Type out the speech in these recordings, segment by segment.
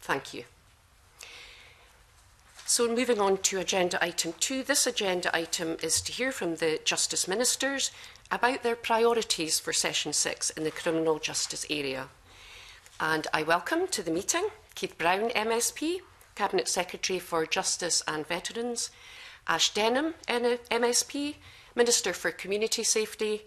Thank you. So, moving on to agenda item two, this agenda item is to hear from the Justice Ministers about their priorities for Session 6 in the criminal justice area. And I welcome to the meeting Keith Brown, MSP, Cabinet Secretary for Justice and Veterans, Ash Denham, MSP, Minister for Community Safety,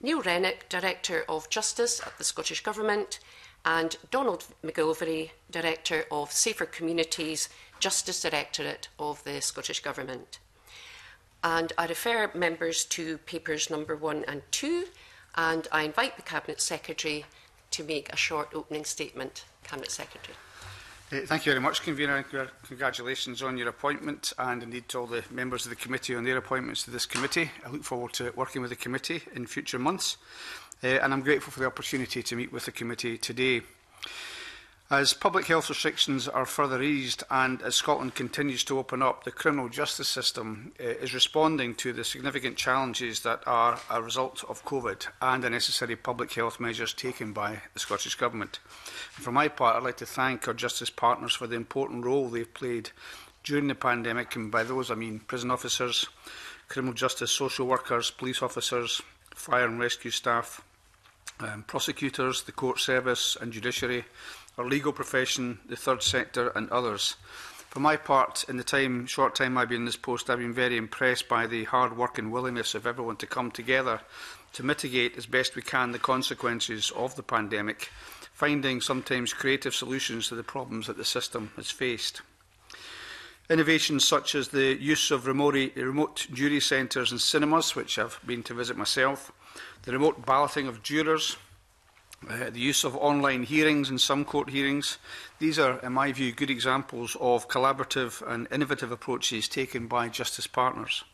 Neil Rennick, Director of Justice at the Scottish Government, and Donald McGilvery, Director of Safer Communities Justice Directorate of the Scottish Government. And I refer members to papers number one and two, and I invite the Cabinet Secretary to make a short opening statement. Cabinet Secretary. Uh, thank you very much, Convener. Congratulations on your appointment and indeed to all the members of the committee on their appointments to this committee. I look forward to working with the committee in future months uh, and I'm grateful for the opportunity to meet with the committee today. As public health restrictions are further eased and as Scotland continues to open up, the criminal justice system eh, is responding to the significant challenges that are a result of COVID and the necessary public health measures taken by the Scottish Government. And for my part, I'd like to thank our justice partners for the important role they've played during the pandemic, and by those I mean prison officers, criminal justice social workers, police officers, fire and rescue staff, um, prosecutors, the court service and judiciary, our legal profession, the third sector and others. For my part, in the time, short time I've been in this post, I've been very impressed by the hard work and willingness of everyone to come together to mitigate as best we can the consequences of the pandemic, finding sometimes creative solutions to the problems that the system has faced. Innovations such as the use of remote jury centres and cinemas, which I've been to visit myself, the remote balloting of jurors, uh, the use of online hearings in some court hearings. These are, in my view, good examples of collaborative and innovative approaches taken by justice partners.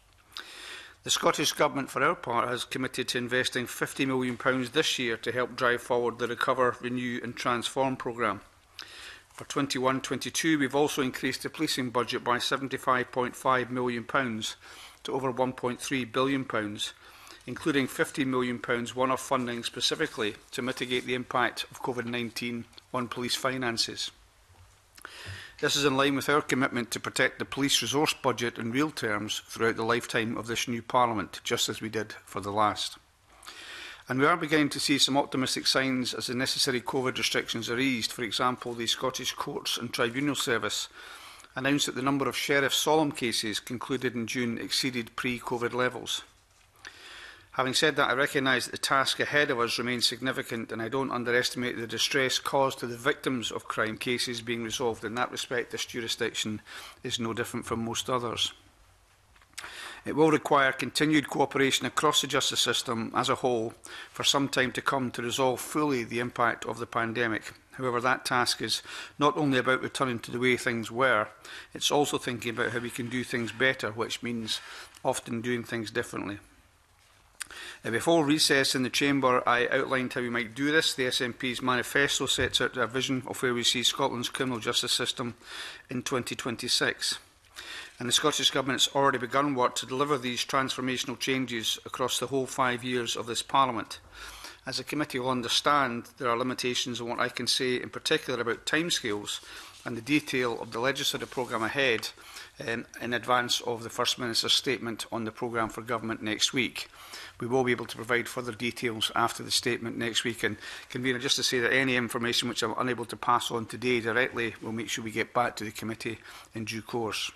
The Scottish Government, for our part, has committed to investing £50 million this year to help drive forward the Recover, Renew and Transform programme. For 21-22, we've also increased the policing budget by £75.5 million to over £1.3 billion Pounds including £50 million one-off funding specifically to mitigate the impact of COVID-19 on police finances. This is in line with our commitment to protect the police resource budget in real terms throughout the lifetime of this new Parliament, just as we did for the last. And we are beginning to see some optimistic signs as the necessary COVID restrictions are eased. For example, the Scottish Courts and Tribunal Service announced that the number of sheriff solemn cases concluded in June exceeded pre-COVID levels. Having said that, I recognise that the task ahead of us remains significant and I don't underestimate the distress caused to the victims of crime cases being resolved. In that respect, this jurisdiction is no different from most others. It will require continued cooperation across the justice system as a whole for some time to come to resolve fully the impact of the pandemic. However, that task is not only about returning to the way things were, it's also thinking about how we can do things better, which means often doing things differently. Uh, before recess in the Chamber, I outlined how we might do this. The SNP's manifesto sets out our vision of where we see Scotland's criminal justice system in 2026. And the Scottish Government has already begun work to deliver these transformational changes across the whole five years of this Parliament. As a committee will understand, there are limitations on what I can say in particular about timescales and the detail of the legislative programme ahead, um, in advance of the First Minister's statement on the programme for government next week. We will be able to provide further details after the statement next week. And, Convener, just to say that any information which I'm unable to pass on today directly, we'll make sure we get back to the committee in due course.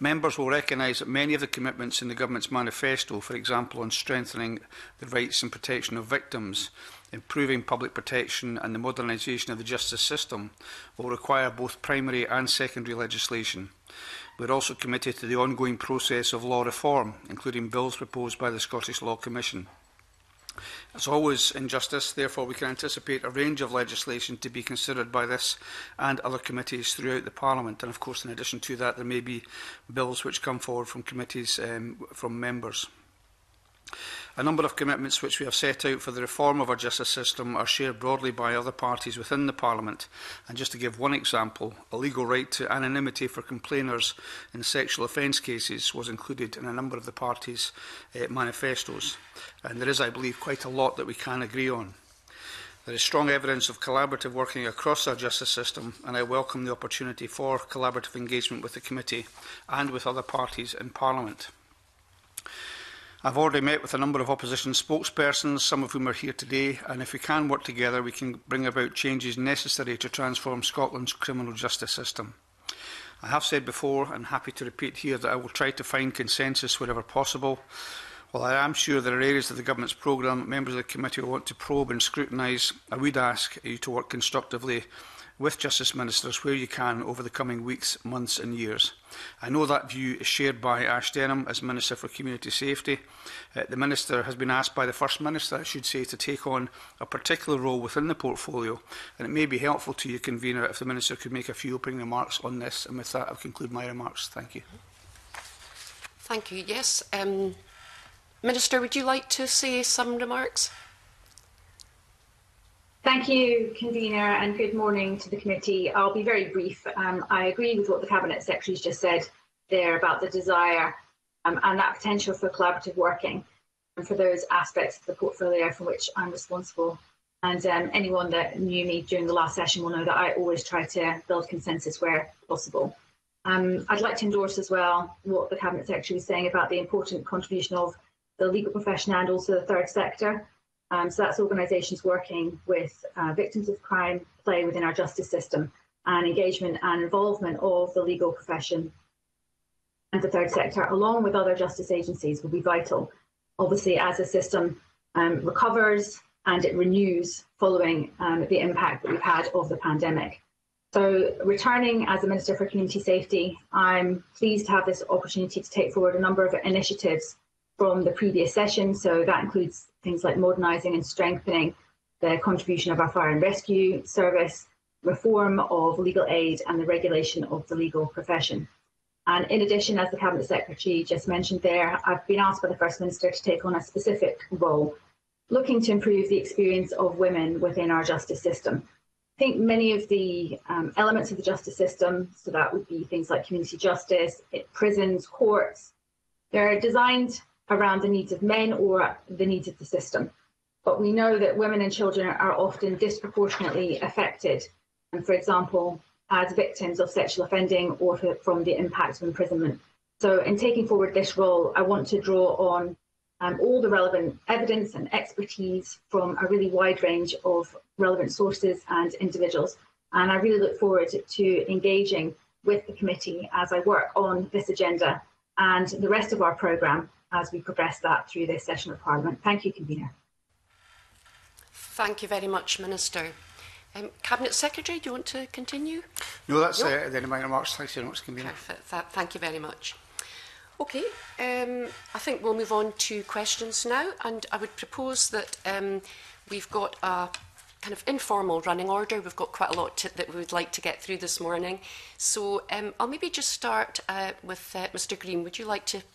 Members will recognise that many of the commitments in the Government's manifesto, for example on strengthening the rights and protection of victims, improving public protection and the modernisation of the justice system, will require both primary and secondary legislation. We're also committed to the ongoing process of law reform, including bills proposed by the Scottish Law Commission. As always in justice, therefore, we can anticipate a range of legislation to be considered by this and other committees throughout the Parliament. And of course, in addition to that, there may be bills which come forward from committees um, from members. A number of commitments which we have set out for the reform of our justice system are shared broadly by other parties within the Parliament. And just to give one example, a legal right to anonymity for complainers in sexual offence cases was included in a number of the parties' uh, manifestos. And there is, I believe, quite a lot that we can agree on. There is strong evidence of collaborative working across our justice system, and I welcome the opportunity for collaborative engagement with the committee and with other parties in Parliament. I've already met with a number of opposition spokespersons, some of whom are here today, and if we can work together, we can bring about changes necessary to transform Scotland's criminal justice system. I have said before, and happy to repeat here, that I will try to find consensus wherever possible. While I am sure there are areas of the Government's programme members of the committee will want to probe and scrutinise, I would ask you to work constructively with Justice Ministers where you can over the coming weeks, months and years. I know that view is shared by Ash Denham as Minister for Community Safety. Uh, the Minister has been asked by the First Minister, I should say, to take on a particular role within the portfolio and it may be helpful to you, Convener, if the Minister could make a few opening remarks on this and with that I'll conclude my remarks. Thank you. Thank you. Yes. Um, Minister, would you like to say some remarks? Thank you, Convener, and good morning to the committee. I'll be very brief. Um, I agree with what the Cabinet Secretary has just said there about the desire um, and that potential for collaborative working and for those aspects of the portfolio for which I'm responsible. And um, anyone that knew me during the last session will know that I always try to build consensus where possible. Um, I'd like to endorse as well what the Cabinet Secretary was saying about the important contribution of the legal profession and also the third sector. Um, so that's organisations working with uh, victims of crime play within our justice system and engagement and involvement of the legal profession and the third sector, along with other justice agencies, will be vital. Obviously, as the system um, recovers and it renews following um, the impact that we've had of the pandemic. So, returning as the Minister for Community Safety, I'm pleased to have this opportunity to take forward a number of initiatives from the previous session. So, that includes things like modernising and strengthening the contribution of our fire and rescue service, reform of legal aid and the regulation of the legal profession. And in addition, as the Cabinet Secretary just mentioned there, I've been asked by the First Minister to take on a specific role looking to improve the experience of women within our justice system. I think many of the um, elements of the justice system, so that would be things like community justice, prisons, courts, they're designed around the needs of men or the needs of the system. But we know that women and children are often disproportionately affected, and for example, as victims of sexual offending or from the impact of imprisonment. So, in taking forward this role, I want to draw on um, all the relevant evidence and expertise from a really wide range of relevant sources and individuals. And I really look forward to engaging with the committee as I work on this agenda and the rest of our programme as we progress that through this session of Parliament. Thank you, Convener. Thank you very much, Minister. Um, Cabinet Secretary, do you want to continue? No, that's no. Uh, the end of my remarks. you very much, Convener. Th thank you very much. Okay, um, I think we'll move on to questions now, and I would propose that um, we've got a kind of informal running order. We've got quite a lot to, that we would like to get through this morning. So um, I'll maybe just start uh, with uh, Mr Green. Would you like to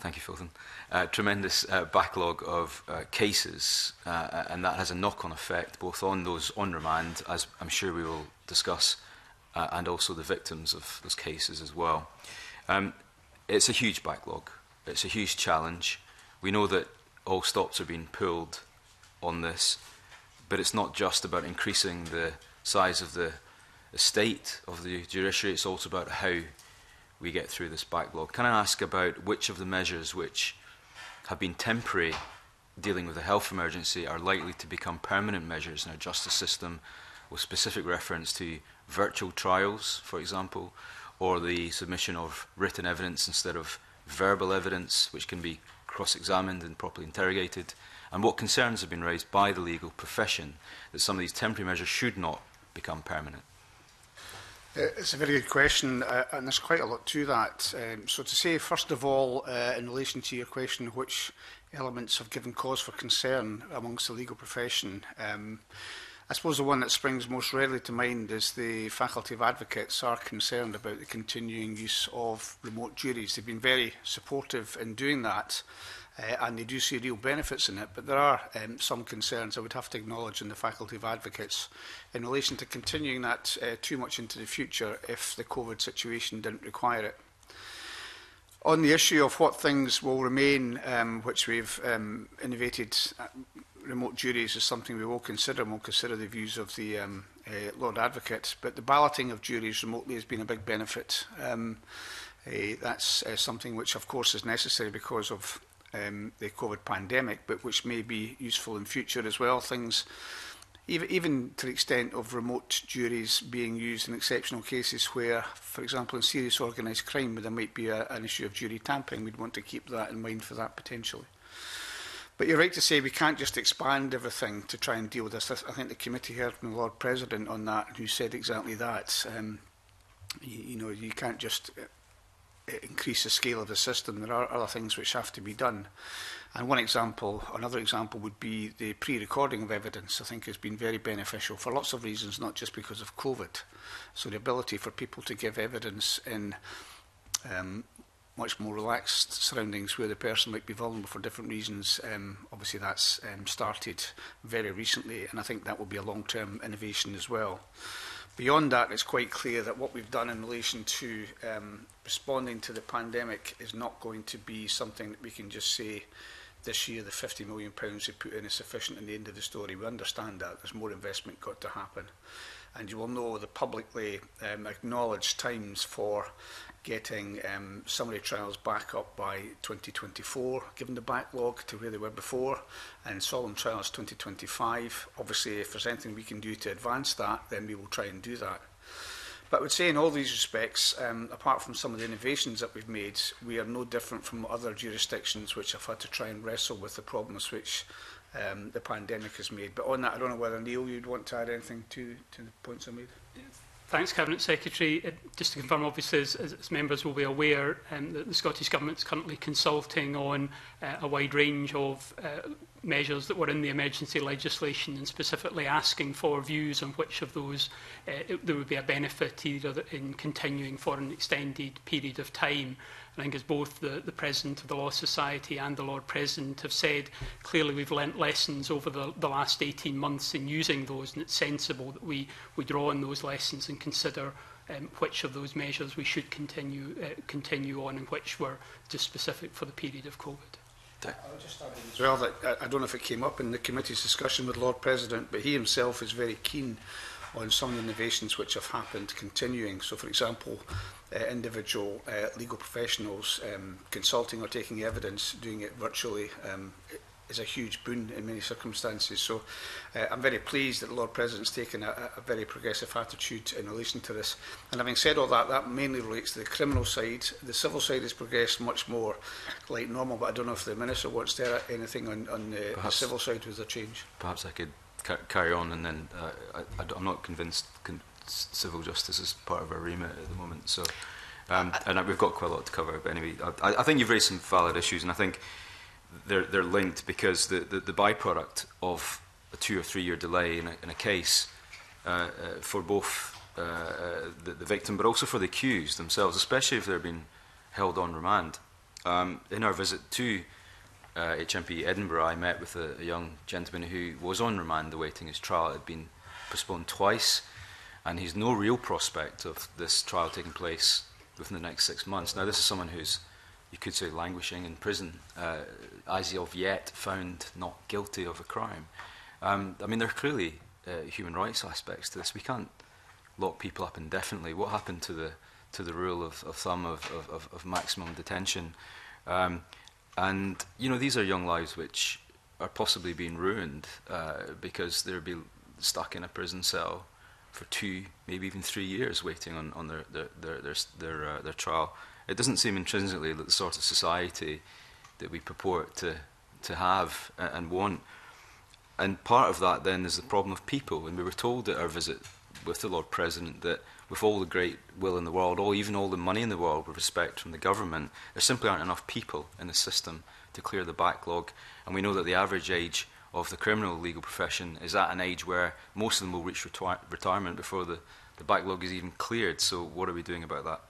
thank you, Philton, uh, tremendous uh, backlog of uh, cases, uh, uh, and that has a knock-on effect both on those on remand, as I'm sure we will discuss, uh, and also the victims of those cases as well. Um, it's a huge backlog. It's a huge challenge. We know that all stops are being pulled on this, but it's not just about increasing the size of the estate of the judiciary, it's also about how we get through this backlog. Can I ask about which of the measures which have been temporary dealing with a health emergency are likely to become permanent measures in our justice system with specific reference to virtual trials, for example, or the submission of written evidence instead of verbal evidence, which can be cross-examined and properly interrogated, and what concerns have been raised by the legal profession that some of these temporary measures should not become permanent. It's a very good question, uh, and there's quite a lot to that. Um, so to say, first of all, uh, in relation to your question, which elements have given cause for concern amongst the legal profession, um, I suppose the one that springs most readily to mind is the faculty of advocates are concerned about the continuing use of remote juries. They've been very supportive in doing that uh, and they do see real benefits in it, but there are um, some concerns I would have to acknowledge in the Faculty of Advocates in relation to continuing that uh, too much into the future if the COVID situation didn't require it. On the issue of what things will remain, um, which we've um, innovated, uh, remote juries is something we will consider, and we'll consider the views of the um, uh, Lord Advocate, but the balloting of juries remotely has been a big benefit. Um, uh, that's uh, something which, of course, is necessary because of um, the COVID pandemic, but which may be useful in future as well. Things, even, even to the extent of remote juries being used in exceptional cases where, for example, in serious organised crime, there might be a, an issue of jury tampering. We'd want to keep that in mind for that potentially. But you're right to say we can't just expand everything to try and deal with this. I think the committee heard from the Lord President on that, who said exactly that. Um, you, you know, you can't just increase the scale of the system, there are other things which have to be done. And one example, another example would be the pre-recording of evidence, I think has been very beneficial for lots of reasons, not just because of COVID. So the ability for people to give evidence in um, much more relaxed surroundings where the person might be vulnerable for different reasons. Um, obviously, that's um, started very recently, and I think that will be a long-term innovation as well. Beyond that, it's quite clear that what we've done in relation to um, responding to the pandemic is not going to be something that we can just say this year the £50 million pounds we put in is sufficient in the end of the story. We understand that. There's more investment got to happen. And you will know the publicly um, acknowledged times for getting um, summary trials back up by 2024, given the backlog to where they were before, and solemn trials 2025. Obviously, if there's anything we can do to advance that, then we will try and do that. But I would say in all these respects, um, apart from some of the innovations that we've made, we are no different from other jurisdictions which have had to try and wrestle with the problems which um, the pandemic has made. But on that, I don't know whether, Neil, you'd want to add anything to, to the points I made. Thanks, Cabinet Secretary. Uh, just to confirm, obviously, as, as members will be aware, um, that the Scottish Government is currently consulting on uh, a wide range of uh, measures that were in the emergency legislation and specifically asking for views on which of those uh, it, there would be a benefit either in continuing for an extended period of time I think as both the, the President of the Law Society and the Lord President have said, clearly we've learnt lessons over the, the last 18 months in using those, and it's sensible that we, we draw on those lessons and consider um, which of those measures we should continue, uh, continue on and which were just specific for the period of COVID. As well, I, I don't know if it came up in the committee's discussion with Lord President, but he himself is very keen on some of the innovations which have happened continuing. So, for example, uh, individual uh, legal professionals um, consulting or taking evidence, doing it virtually um, is a huge boon in many circumstances. So uh, I'm very pleased that the Lord President's taken a, a very progressive attitude in relation to this. And having said all that, that mainly relates to the criminal side. The civil side has progressed much more like normal, but I don't know if the Minister wants to add anything on, on uh, the, perhaps, the civil side with the change. Perhaps I could carry on, and then uh, I, I'm not convinced con civil justice is part of our remit at the moment. So, um, and I, we've got quite a lot to cover. But anyway, I, I, think you've raised some valid issues, and I think they're they're linked because the the, the byproduct of a two or three year delay in a, in a case uh, uh for both uh, uh, the, the, victim, but also for the accused themselves, especially if they're being held on remand. Um, in our visit to uh, HMP Edinburgh, I met with a, a young gentleman who was on remand awaiting his trial. It had been postponed twice, and he's no real prospect of this trial taking place within the next six months. Now, this is someone who's, you could say, languishing in prison, uh, as of yet found not guilty of a crime. Um, I mean, there are clearly uh, human rights aspects to this. We can't lock people up indefinitely. What happened to the to the rule of, of thumb of, of, of maximum detention? Um, And, you know, these are young lives which are possibly being ruined uh, because they'll be stuck in a prison cell for two, maybe even three years waiting on, on their, their, their, their, their, uh, their trial. It doesn't seem intrinsically the sort of society that we purport to, to have and want. And part of that then is the problem of people. And we were told at our visit with the Lord President that with all the great will in the world, or even all the money in the world with respect from the government, there simply aren't enough people in the system to clear the backlog. And we know that the average age of the criminal legal profession is at an age where most of them will reach reti retirement before the, the backlog is even cleared. So what are we doing about that?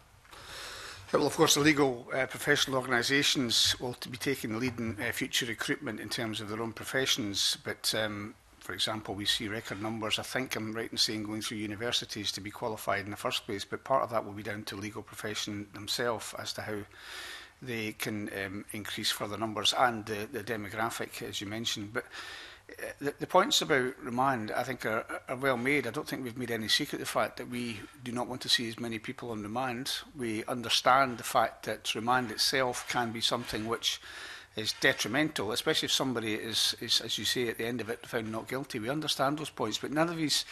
Well, of course, the legal uh, professional organisations will be taking the lead in uh, future recruitment in terms of their own professions, but um, for example, we see record numbers, I think I'm right in saying, going through universities to be qualified in the first place, but part of that will be down to legal profession themselves as to how they can um, increase further numbers and the, the demographic, as you mentioned. But uh, the, the points about remand, I think, are, are well made. I don't think we've made any secret the fact that we do not want to see as many people on remand. We understand the fact that remand itself can be something which is detrimental, especially if somebody is, is, as you say, at the end of it found not guilty. We understand those points, but none of these,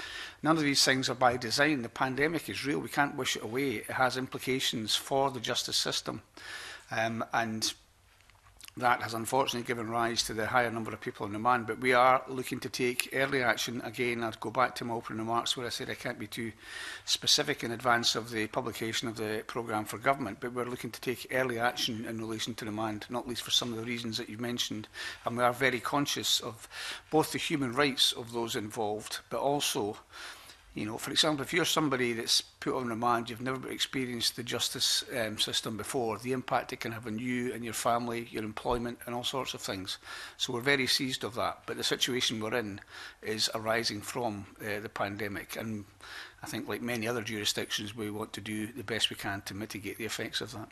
none of these things are by design. The pandemic is real. We can't wish it away. It has implications for the justice system. Um, and that has unfortunately given rise to the higher number of people in demand. But we are looking to take early action. Again, I'd go back to my opening remarks where I said I can't be too specific in advance of the publication of the programme for government, but we're looking to take early action in relation to demand, not least for some of the reasons that you've mentioned. And we are very conscious of both the human rights of those involved, but also You know, for example, if you're somebody that's put on remand, you've never experienced the justice um, system before, the impact it can have on you and your family, your employment and all sorts of things. So we're very seized of that. But the situation we're in is arising from uh, the pandemic. And I think like many other jurisdictions, we want to do the best we can to mitigate the effects of that.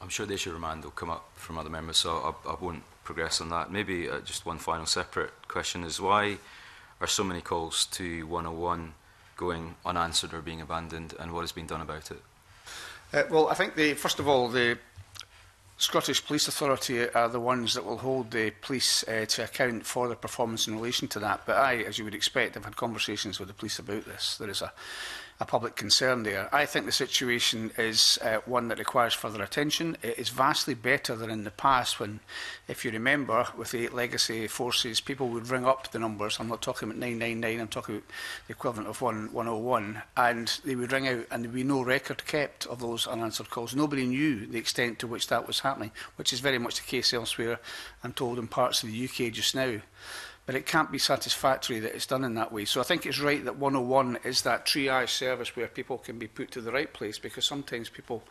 I'm sure the issue of remand will come up from other members, so I, I won't progress on that. Maybe uh, just one final separate question is why are so many calls to 101 going unanswered or being abandoned and what has been done about it? Uh, well, I think, the, first of all, the Scottish Police Authority are the ones that will hold the police uh, to account for their performance in relation to that. But I, as you would expect, have had conversations with the police about this. There is a a public concern there. I think the situation is uh, one that requires further attention. It is vastly better than in the past when, if you remember, with the legacy forces, people would ring up the numbers. I'm not talking about 999, I'm talking about the equivalent of 101. And they would ring out and there would be no record kept of those unanswered calls. Nobody knew the extent to which that was happening, which is very much the case elsewhere, I'm told, in parts of the UK just now but it can't be satisfactory that it's done in that way. So I think it's right that 101 is that triage service where people can be put to the right place because sometimes people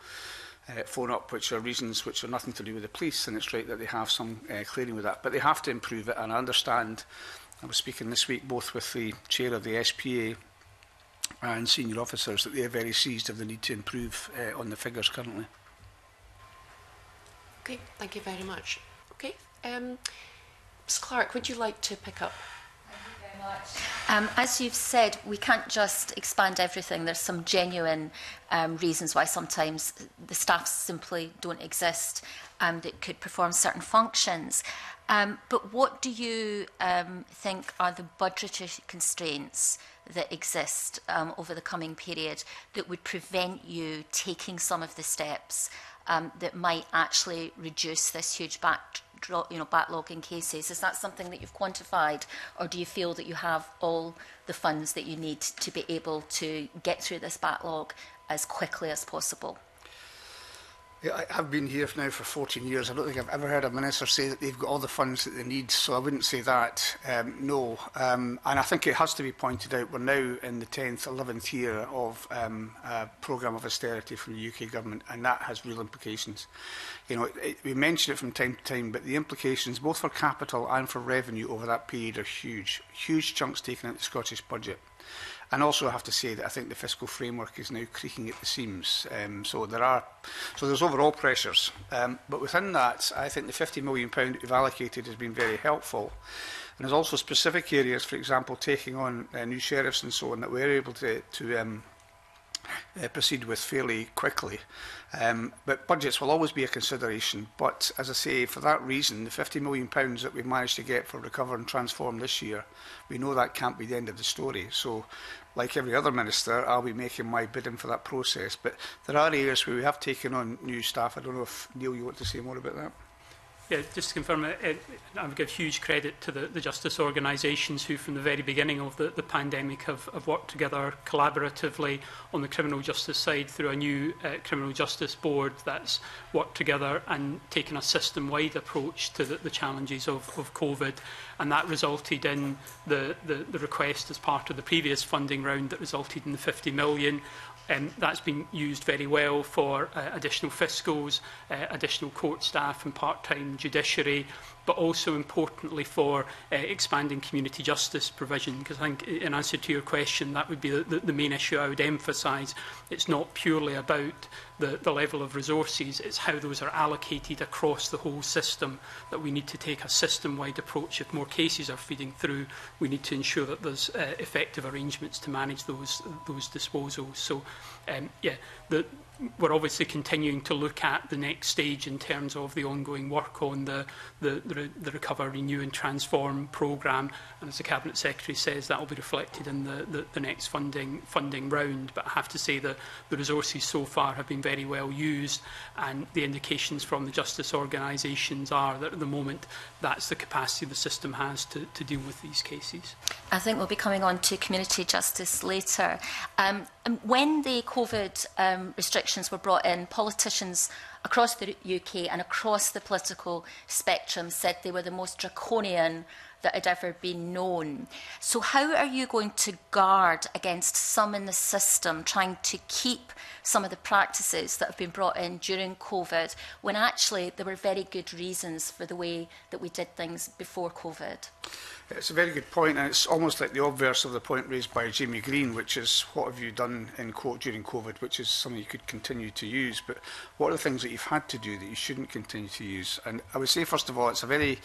uh, phone up which are reasons which are nothing to do with the police and it's right that they have some uh, clearing with that. But they have to improve it and I understand, I was speaking this week both with the chair of the SPA and senior officers that they are very seized of the need to improve uh, on the figures currently. Okay, thank you very much. Okay, um, Ms Clark, would you like to pick up? Um, as you've said, we can't just expand everything. There's some genuine um, reasons why sometimes the staff simply don't exist um, that could perform certain functions. Um, but what do you um, think are the budgetary constraints that exist um, over the coming period that would prevent you taking some of the steps um, that might actually reduce this huge back drop, you know, backlog in cases. Is that something that you've quantified, or do you feel that you have all the funds that you need to be able to get through this backlog as quickly as possible? I, I've been here now for 14 years. I don't think I've ever heard a minister say that they've got all the funds that they need, so I wouldn't say that, um, no. Um, and I think it has to be pointed out, we're now in the 10th, 11th year of um, a programme of austerity from the UK government, and that has real implications. You know, it, it, we mention it from time to time, but the implications, both for capital and for revenue over that period, are huge. Huge chunks taken out of the Scottish budget. And also I have to say that I think the fiscal framework is now creaking at the seams. Um, so there are, so there's overall pressures. Um, but within that, I think the £50 million that we've allocated has been very helpful. And there's also specific areas, for example, taking on uh, new sheriffs and so on, that we're able to, to um, uh, proceed with fairly quickly. Um, but budgets will always be a consideration. But as I say, for that reason, the £50 million pounds that we've managed to get for Recover and Transform this year, we know that can't be the end of the story. So like every other minister, I'll be making my bidding for that process. But there are areas where we have taken on new staff. I don't know if, Neil, you want to say more about that? Yeah, just to confirm, uh, uh, I would give huge credit to the, the justice organisations who, from the very beginning of the, the pandemic, have, have worked together collaboratively on the criminal justice side through a new uh, criminal justice board that's worked together and taken a system-wide approach to the, the challenges of, of COVID. And that resulted in the, the, the request as part of the previous funding round that resulted in the 50 million Um, that's been used very well for uh, additional fiscals, uh, additional court staff and part-time judiciary, but also importantly for uh, expanding community justice provision, because I think in answer to your question, that would be the, the, main issue I would emphasise. It's not purely about the, the level of resources, it's how those are allocated across the whole system that we need to take a system-wide approach. If more cases are feeding through, we need to ensure that there's uh, effective arrangements to manage those, those disposals. So, um, yeah, the, we're obviously continuing to look at the next stage in terms of the ongoing work on the, the, the, the Recover, Renew and Transform programme. And as the Cabinet Secretary says, that will be reflected in the, the, the next funding, funding round. But I have to say that the resources so far have been very well used and the indications from the justice organisations are that at the moment that's the capacity the system has to, to deal with these cases. I think we'll be coming on to community justice later. Um, um when the COVID um, restrictions restrictions were brought in, politicians across the UK and across the political spectrum said they were the most draconian that had ever been known. So how are you going to guard against some in the system trying to keep some of the practices that have been brought in during COVID when actually there were very good reasons for the way that we did things before COVID? It's a very good point, and it's almost like the obverse of the point raised by Jamie Green, which is what have you done in quote during COVID, which is something you could continue to use, but what are the things that you've had to do that you shouldn't continue to use? And I would say, first of all, it's a very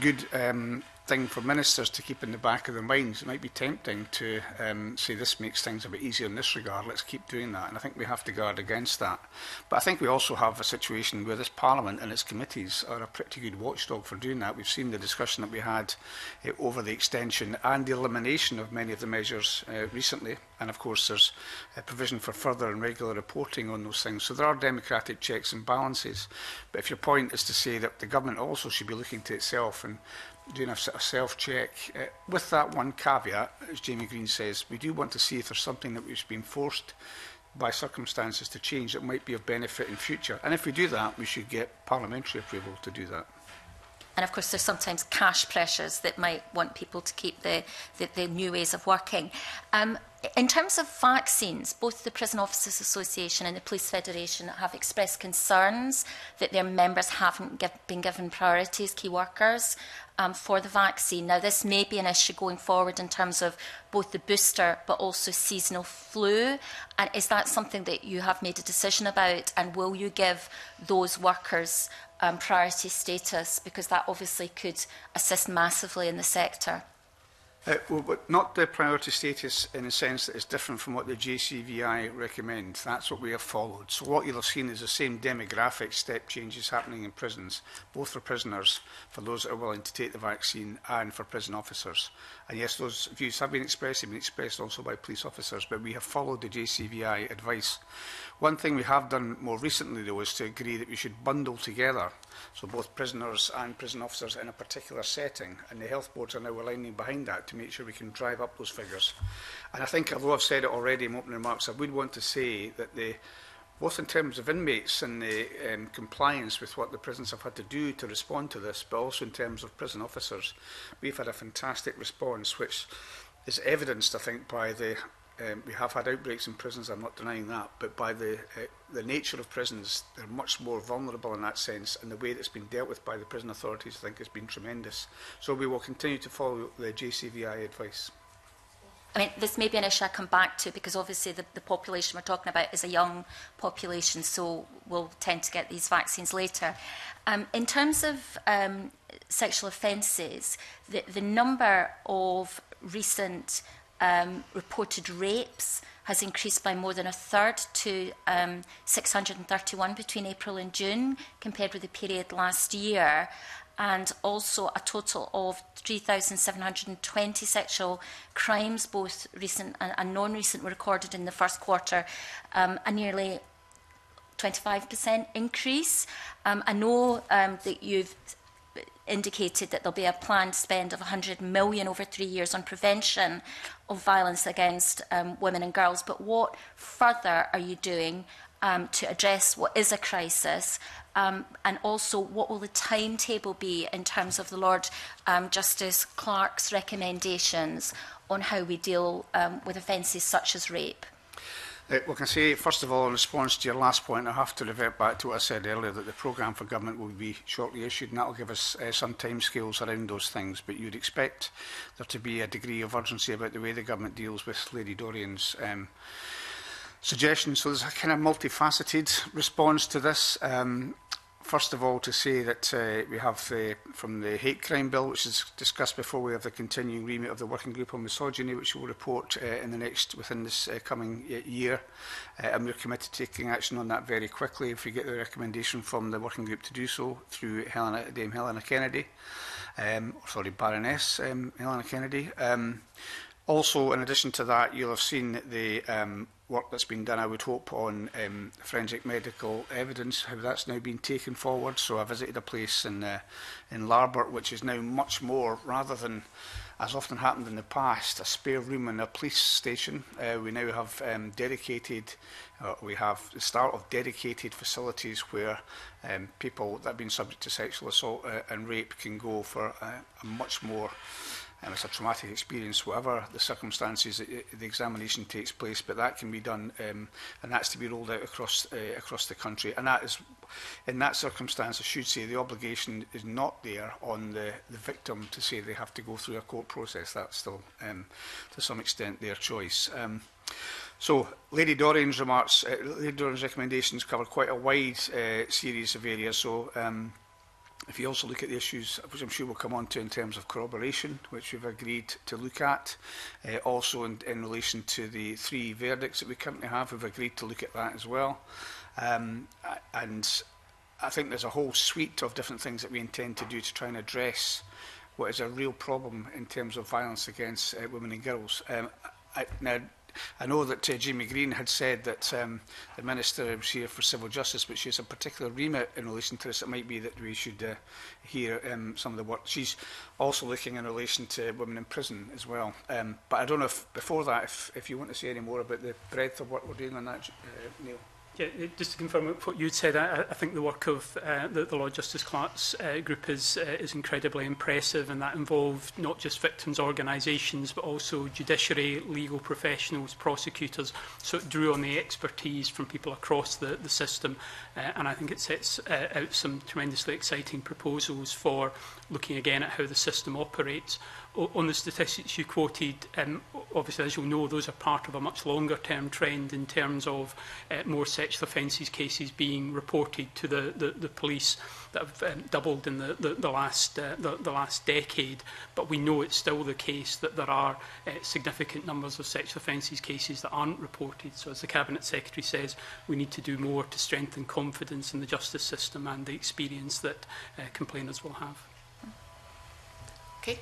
good um, thing for ministers to keep in the back of their minds. It might be tempting to um, say this makes things a bit easier in this regard, let's keep doing that. And I think we have to guard against that. But I think we also have a situation where this Parliament and its committees are a pretty good watchdog for doing that. We've seen the discussion that we had uh, over the extension and the elimination of many of the measures uh, recently. And of course, there's a provision for further and regular reporting on those things. So there are democratic checks and balances. But if your point is to say that the government also should be looking to itself and doing a self-check. Uh, with that one caveat, as Jamie Green says, we do want to see if there's something that has been forced by circumstances to change that might be of benefit in future. And if we do that, we should get parliamentary approval to do that. And of course, there's sometimes cash pressures that might want people to keep the, the, the new ways of working. Um, in terms of vaccines, both the Prison Officers Association and the Police Federation have expressed concerns that their members haven't give, been given priorities, key workers, um, for the vaccine. Now, this may be an issue going forward in terms of both the booster but also seasonal flu. And is that something that you have made a decision about? And will you give those workers um, priority status? Because that obviously could assist massively in the sector. Uh, well, but not the priority status in a sense that is different from what the JCVI recommends. That's what we have followed. So what you'll have seen is the same demographic step changes happening in prisons, both for prisoners, for those that are willing to take the vaccine, and for prison officers. And yes, those views have been expressed, have been expressed also by police officers, but we have followed the JCVI advice. One thing we have done more recently, though, is to agree that we should bundle together, so both prisoners and prison officers in a particular setting, and the health boards are now aligning behind that to make sure we can drive up those figures. And I think, although I've said it already in opening remarks, I would want to say that the both in terms of inmates and the um, compliance with what the prisons have had to do to respond to this, but also in terms of prison officers. We've had a fantastic response, which is evidenced, I think, by the Um, we have had outbreaks in prisons, I'm not denying that, but by the, uh, the nature of prisons, they're much more vulnerable in that sense, and the way that's been dealt with by the prison authorities, I think, has been tremendous. So we will continue to follow the JCVI advice. I mean, this may be an issue I come back to because obviously the, the population we're talking about is a young population, so we'll tend to get these vaccines later. Um, in terms of um, sexual offences, the, the number of recent um, reported rapes has increased by more than a third to um, 631 between April and June compared with the period last year. And also a total of 3,720 sexual crimes, both recent and, non recent, were recorded in the first quarter, um, a nearly 25% increase. Um, I know um, that you've indicated that there'll be a planned spend of 100 million over three years on prevention of violence against um, women and girls, but what further are you doing um, to address what is a crisis um, and also what will the timetable be in terms of the Lord um, Justice Clark's recommendations on how we deal um, with offences such as rape? Uh, we can say, first of all, in response to your last point, I have to revert back to what I said earlier, that the programme for government will be shortly issued, and that will give us uh, some timescales around those things. But you'd expect there to be a degree of urgency about the way the government deals with Lady Dorian's um, suggestions. So there's a kind of multifaceted response to this. Um, first of all, to say that uh, we have the, uh, from the Hate Crime Bill, which is discussed before, we have the continuing remit of the Working Group on Misogyny, which will report uh, in the next within this uh, coming uh, year. Uh, and we're committed to taking action on that very quickly if we get the recommendation from the Working Group to do so through Helena, Dame Helena Kennedy, um, or sorry, Baroness um, Helena Kennedy. Um, also, in addition to that, you'll have seen the um, work that's been done, I would hope, on um, forensic medical evidence, how that's now been taken forward. So I visited a place in, uh, in Larbert, which is now much more, rather than, as often happened in the past, a spare room in a police station. Uh, we now have um, dedicated, uh, we have the start of dedicated facilities where um, people that have been subject to sexual assault uh, and rape can go for uh, a much more um, it's a traumatic experience, whatever the circumstances, it, eh, the examination takes place, but that can be done, um, and that's to be rolled out across uh, across the country. And that is, in that circumstance, I should say, the obligation is not there on the, the victim to say they have to go through a court process. That's still, um, to some extent, their choice. Um, So, Lady Dorian's remarks, uh, Lady Dorian's recommendations cover quite a wide uh, series of areas. So, um, If you also look at the issues, which I'm sure we'll come on to in terms of corroboration, which we've agreed to look at, uh, also in, in relation to the three verdicts that we currently have, we've agreed to look at that as well. Um, and I think there's a whole suite of different things that we intend to do to try and address what is a real problem in terms of violence against uh, women and girls. Um, I, now, I know that uh, Jamie Green had said that um, the Minister was here for civil justice, but she has a particular remit in relation to this. It might be that we should uh, hear um, some of the work. She's also looking in relation to women in prison as well. Um, but I don't know if before that, if, if you want to say any more about the breadth of what we're doing on that, uh, Neil. Yeah, just to confirm what you said, I, I think the work of uh, the, the Law Justice Clark's uh, group is uh, is incredibly impressive, and that involved not just victims' organisations, but also judiciary, legal professionals, prosecutors. So it drew on the expertise from people across the, the system, uh, and I think it sets uh, out some tremendously exciting proposals for looking again at how the system operates on the statistics you quoted, um, obviously, as you'll know, those are part of a much longer term trend in terms of uh, more sexual offences cases being reported to the, the, the police that have um, doubled in the, the, the, last, uh, the, the last decade. But we know it's still the case that there are uh, significant numbers of sexual offences cases that aren't reported. So, as the Cabinet Secretary says, we need to do more to strengthen confidence in the justice system and the experience that uh, complainants will have. Okay.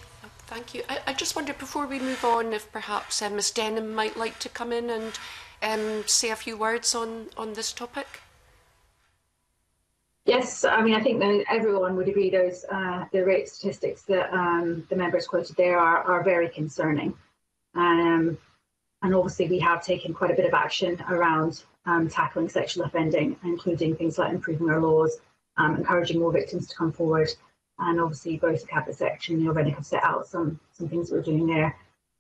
Thank you. I, I just wondered before we move on if perhaps Ms um, Denham might like to come in and um, say a few words on, on this topic. Yes, I mean, I think that everyone would agree those uh, the rate statistics that um, the members quoted there are, are very concerning. Um, and obviously, we have taken quite a bit of action around um, tackling sexual offending, including things like improving our laws, um, encouraging more victims to come forward, and obviously both the cabinet section, you already have set out some, some things that we're doing there.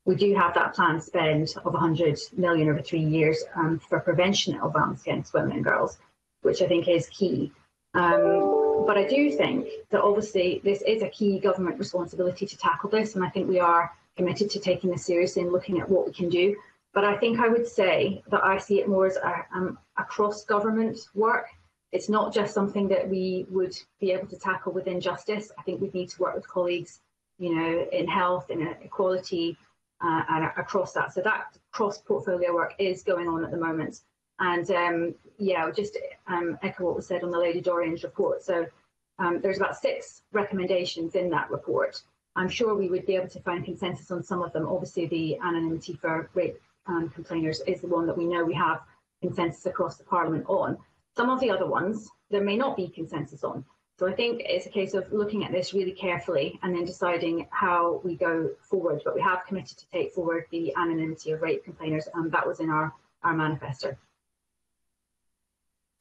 We do have that planned spend of 100 million over three years um, for prevention of violence against women and girls, which I think is key. Um, but I do think that obviously this is a key government responsibility to tackle this, and I think we are committed to taking this seriously and looking at what we can do. But I think I would say that I see it more as a, um, a cross government work it's not just something that we would be able to tackle within justice. I think we need to work with colleagues, you know, in health and equality uh, and across that. So that cross portfolio work is going on at the moment. And um, yeah, just um, echo what was said on the Lady Dorian's report. So um, there's about six recommendations in that report. I'm sure we would be able to find consensus on some of them. Obviously, the anonymity for rape um, complainers is the one that we know we have consensus across the Parliament on. Some of the other ones, there may not be consensus on. So I think it's a case of looking at this really carefully and then deciding how we go forward. But we have committed to take forward the anonymity of rape complainers, and that was in our, our manifesto.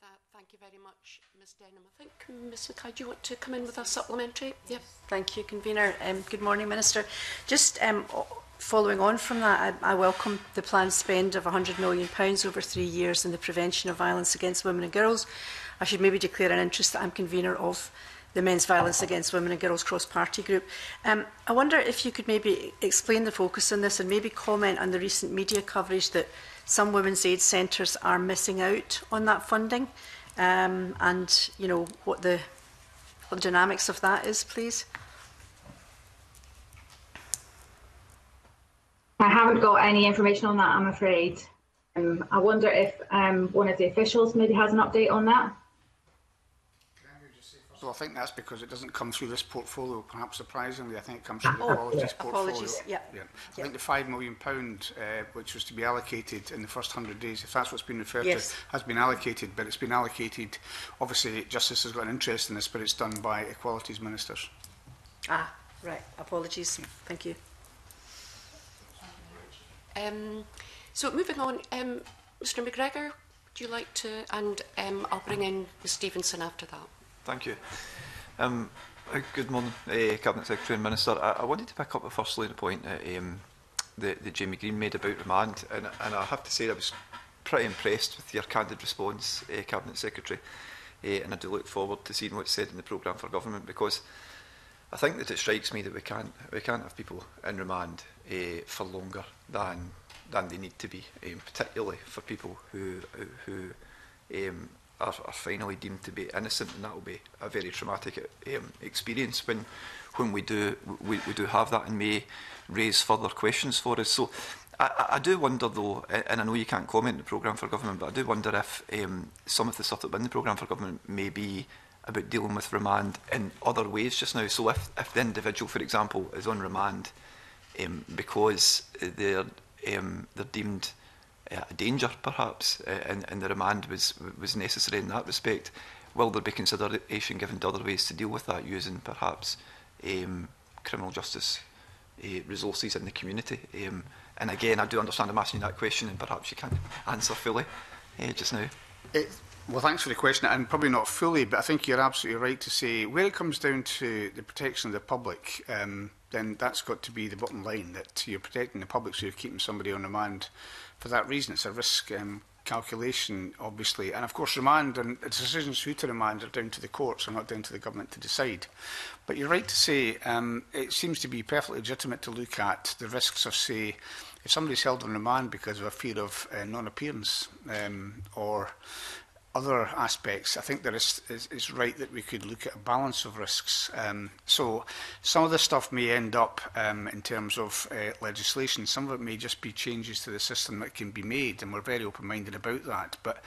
Uh, thank you very much, Ms Denham. I think Ms McKay, do you want to come in with a supplementary? Yes. Yeah. Thank you, Convener. Um, good morning, Minister. Just um, following on from that, I, I welcome the planned spend of £100 million pounds over three years in the prevention of violence against women and girls. I should maybe declare an interest that I'm convener of the Men's Violence Against Women and Girls Cross-Party Group. Um, I wonder if you could maybe explain the focus on this and maybe comment on the recent media coverage that some women's aid centres are missing out on that funding um, and, you know, what the, what the dynamics of that is, please. I haven't got any information on that, I'm afraid. Um, I wonder if um, one of the officials maybe has an update on that. So I think that's because it doesn't come through this portfolio, perhaps surprisingly. I think it comes from ah. the oh, Apologies yeah. portfolio. Apologies, yeah. Yeah. I yeah. think the £5 million, pound, uh, which was to be allocated in the first 100 days, if that's what's been referred yes. to, has been allocated, but it's been allocated. Obviously, Justice has got an interest in this, but it's done by Equalities Ministers. Ah, right. Apologies. Thank you. Um, so moving on, um, Mr McGregor, do you like to, and um, I'll bring in Ms Stevenson after that. Thank you. Um, good morning, uh, Cabinet Secretary and Minister. I, I wanted to pick up the first line point that, um, that, that Jamie Green made about remand, and, and I have to say I was pretty impressed with your candid response, uh, Cabinet Secretary, uh, and I do look forward to seeing what's said in the programme for government because I think that it strikes me that we can't, we can't have people in remand uh, for longer than than they need to be, um, particularly for people who who um, are, are finally deemed to be innocent, and that will be a very traumatic um, experience when when we do we, we do have that and may raise further questions for us. So I, I do wonder though, and I know you can't comment on the programme for government, but I do wonder if um, some of the stuff that's in the programme for government may be about dealing with remand in other ways just now. So if, if the individual, for example, is on remand um, because they're um, they're deemed uh, a danger, perhaps, uh, and, and the remand was was necessary in that respect. Will there be consideration given to other ways to deal with that, using perhaps um, criminal justice uh, resources in the community? Um, and again, I do understand I'm asking you that question, and perhaps you can't answer fully uh, just now. It, well, thanks for the question, and probably not fully, but I think you're absolutely right to say where it comes down to the protection of the public. Um, then that's got to be the bottom line that you're protecting the public, so you're keeping somebody on remand for that reason. It's a risk um, calculation, obviously. And of course, remand and the decisions who to remand are down to the courts, and not down to the government to decide. But you're right to say um, it seems to be perfectly legitimate to look at the risks of, say, if somebody's held on remand because of a fear of uh, non-appearance um, or other aspects, I think there is, is, is right that we could look at a balance of risks. Um, so some of the stuff may end up um, in terms of uh, legislation. Some of it may just be changes to the system that can be made, and we're very open-minded about that. But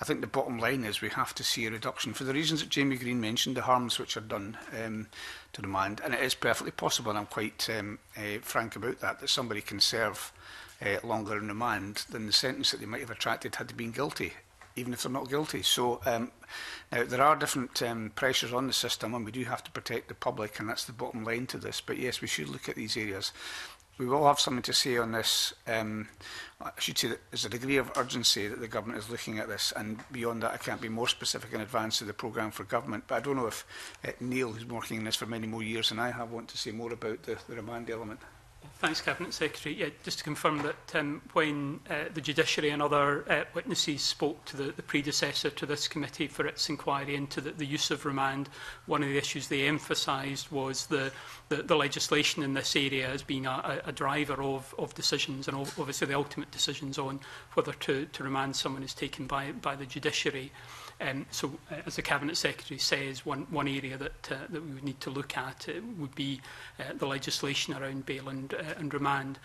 I think the bottom line is we have to see a reduction for the reasons that Jamie Green mentioned, the harms which are done um, to demand. And it is perfectly possible, and I'm quite um, uh, frank about that, that somebody can serve uh, longer in remand than the sentence that they might have attracted had they been guilty even if they're not guilty. So um, now there are different um, pressures on the system, and we do have to protect the public, and that's the bottom line to this. But yes, we should look at these areas. We will have something to say on this. Um, I should say that there's a degree of urgency that the government is looking at this, and beyond that, I can't be more specific in advance of the programme for government. But I don't know if uh, Neil, who's been working on this for many more years than I have, want to say more about the, the remand element. Thanks, Cabinet Secretary. Yeah, just to confirm that um, when uh, the judiciary and other uh, witnesses spoke to the, the predecessor to this committee for its inquiry into the, the use of remand, one of the issues they emphasised was the, the, the legislation in this area as being a, a driver of, of decisions and obviously the ultimate decisions on whether to, to remand someone is taken by, by the judiciary. Uh, Um, so, uh, as the Cabinet Secretary says, one, one area that, uh, that we would need to look at uh, would be uh, the legislation around bail and, uh, and remand.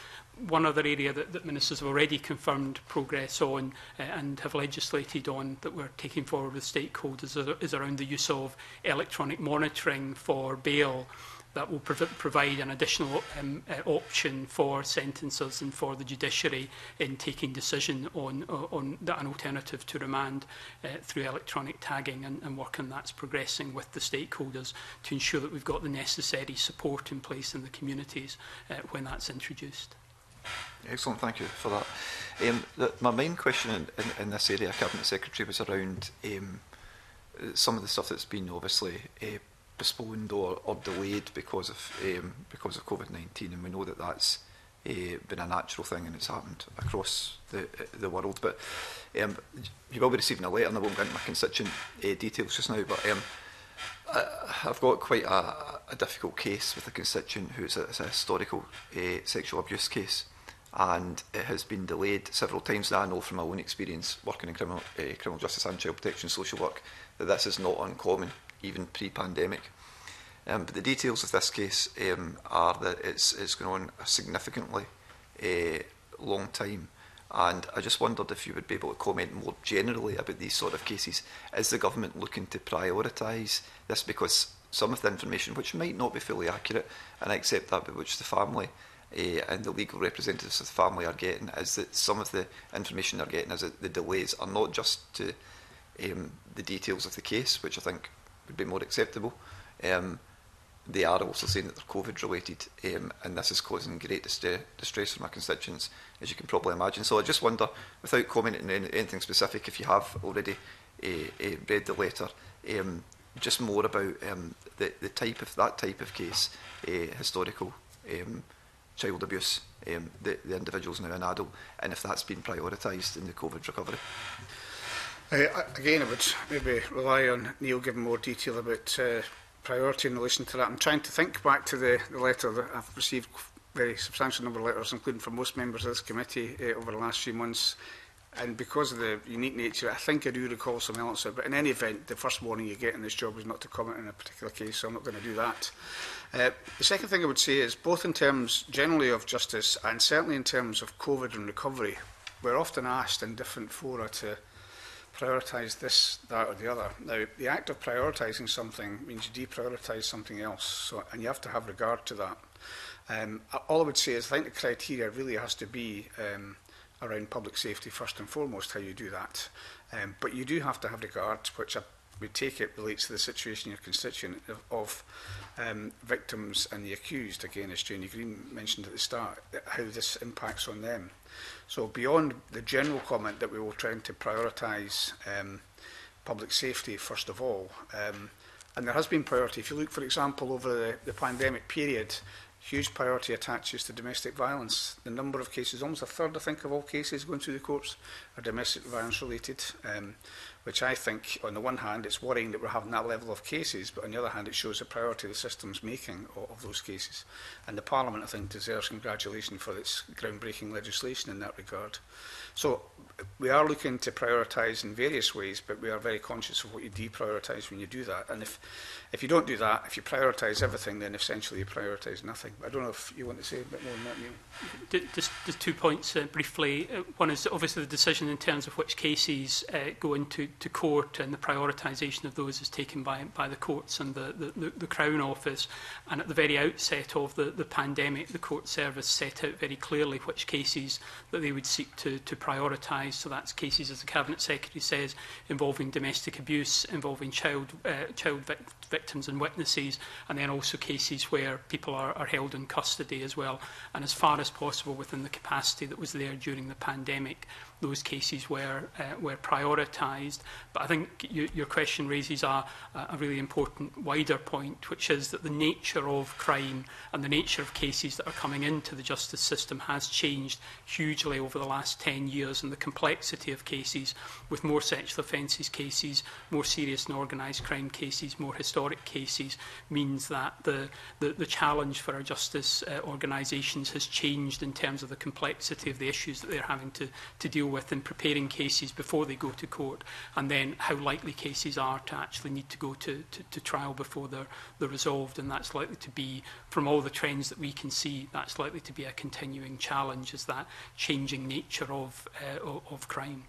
One other area that, that ministers have already confirmed progress on uh, and have legislated on that we're taking forward with stakeholders is, is around the use of electronic monitoring for bail that will prov provide an additional um, uh, option for sentences and for the judiciary in taking decision on, uh, on that, an alternative to remand uh, through electronic tagging and, and work on that's progressing with the stakeholders to ensure that we've got the necessary support in place in the communities uh, when that's introduced. Excellent, thank you for that. Um, the, my main question in, in, in this area, Cabinet Secretary, was around um, some of the stuff that's been obviously uh, postponed or, or delayed because of um, because of COVID-19, and we know that that's uh, been a natural thing and it's happened across the the world. But um, you will be receiving a letter, and I won't go into my constituent uh, details just now. But um, I, I've got quite a, a difficult case with a constituent who's a, a historical uh, sexual abuse case, and it has been delayed several times. That I know from my own experience working in criminal uh, criminal justice and child protection social work that this is not uncommon even pre-pandemic. Um, but the details of this case um, are that it's it's going on a significantly uh, long time, and I just wondered if you would be able to comment more generally about these sort of cases. Is the government looking to prioritise this because some of the information, which might not be fully accurate, and I accept that, but which the family uh, and the legal representatives of the family are getting, is that some of the information they're getting is that the delays are not just to um, the details of the case, which I think would be more acceptable. Um, they are also saying that they're COVID related, um, and this is causing great distress for my constituents, as you can probably imagine. So I just wonder, without commenting on anything specific, if you have already uh, uh, read the letter, um, just more about um, the, the type of that type of case, uh, historical um, child abuse, um, the, the individuals now an adult, and if that's been prioritised in the COVID recovery. Uh, again, I would maybe rely on Neil giving more detail about uh, priority in relation to that. I'm trying to think back to the, the letter that I've received very substantial number of letters, including from most members of this committee uh, over the last few months. And because of the unique nature, I think I do recall some elements of it. But in any event, the first warning you get in this job is not to comment on a particular case, so I'm not going to do that. Uh, the second thing I would say is, both in terms generally of justice and certainly in terms of COVID and recovery, we're often asked in different fora to prioritise this, that or the other. Now, the act of prioritising something means you deprioritise something else, so, and you have to have regard to that. Um, all I would say is I think the criteria really has to be um, around public safety first and foremost, how you do that. Um, but you do have to have regard, which I would take it relates to the situation you're constituent of, of um, victims and the accused, again, as Janie Green mentioned at the start, how this impacts on them. So beyond the general comment that we were trying to prioritise um, public safety first of all, um, and there has been priority. If you look, for example, over the, the pandemic period, huge priority attaches to domestic violence. The number of cases, almost a third, I think, of all cases going through the courts are domestic violence related. Um, which I think, on the one hand, it's worrying that we're having that level of cases, but on the other hand, it shows the priority the system's making of, of those cases. And the Parliament, I think, deserves congratulation for its groundbreaking legislation in that regard. So we are looking to prioritise in various ways, but we are very conscious of what you deprioritise when you do that. And if, if you don't do that, if you prioritise everything, then essentially you prioritise nothing. But I don't know if you want to say a bit more on that, Neil. Just, just two points uh, briefly. Uh, one is obviously the decision in terms of which cases uh, go into to court and the prioritisation of those is taken by, by the courts and the, the, the, the Crown Office. And at the very outset of the, the pandemic, the court service set out very clearly which cases that they would seek to, to prioritise. So that's cases, as the Cabinet Secretary says, involving domestic abuse, involving child, uh, child vic victims and witnesses, and then also cases where people are, are held in custody as well, and as far as possible within the capacity that was there during the pandemic those cases were, uh, were prioritised. But I think you, your question raises a, a really important wider point, which is that the nature of crime and the nature of cases that are coming into the justice system has changed hugely over the last 10 years and the complexity of cases with more sexual offences cases, more serious and organised crime cases, more historic cases means that the, the, the challenge for our justice uh, organisations has changed in terms of the complexity of the issues that they're having to, to deal with in preparing cases before they go to court, and then how likely cases are to actually need to go to, to, to trial before they're, they're resolved. And that's likely to be, from all the trends that we can see, that's likely to be a continuing challenge, is that changing nature of, uh, of, crime.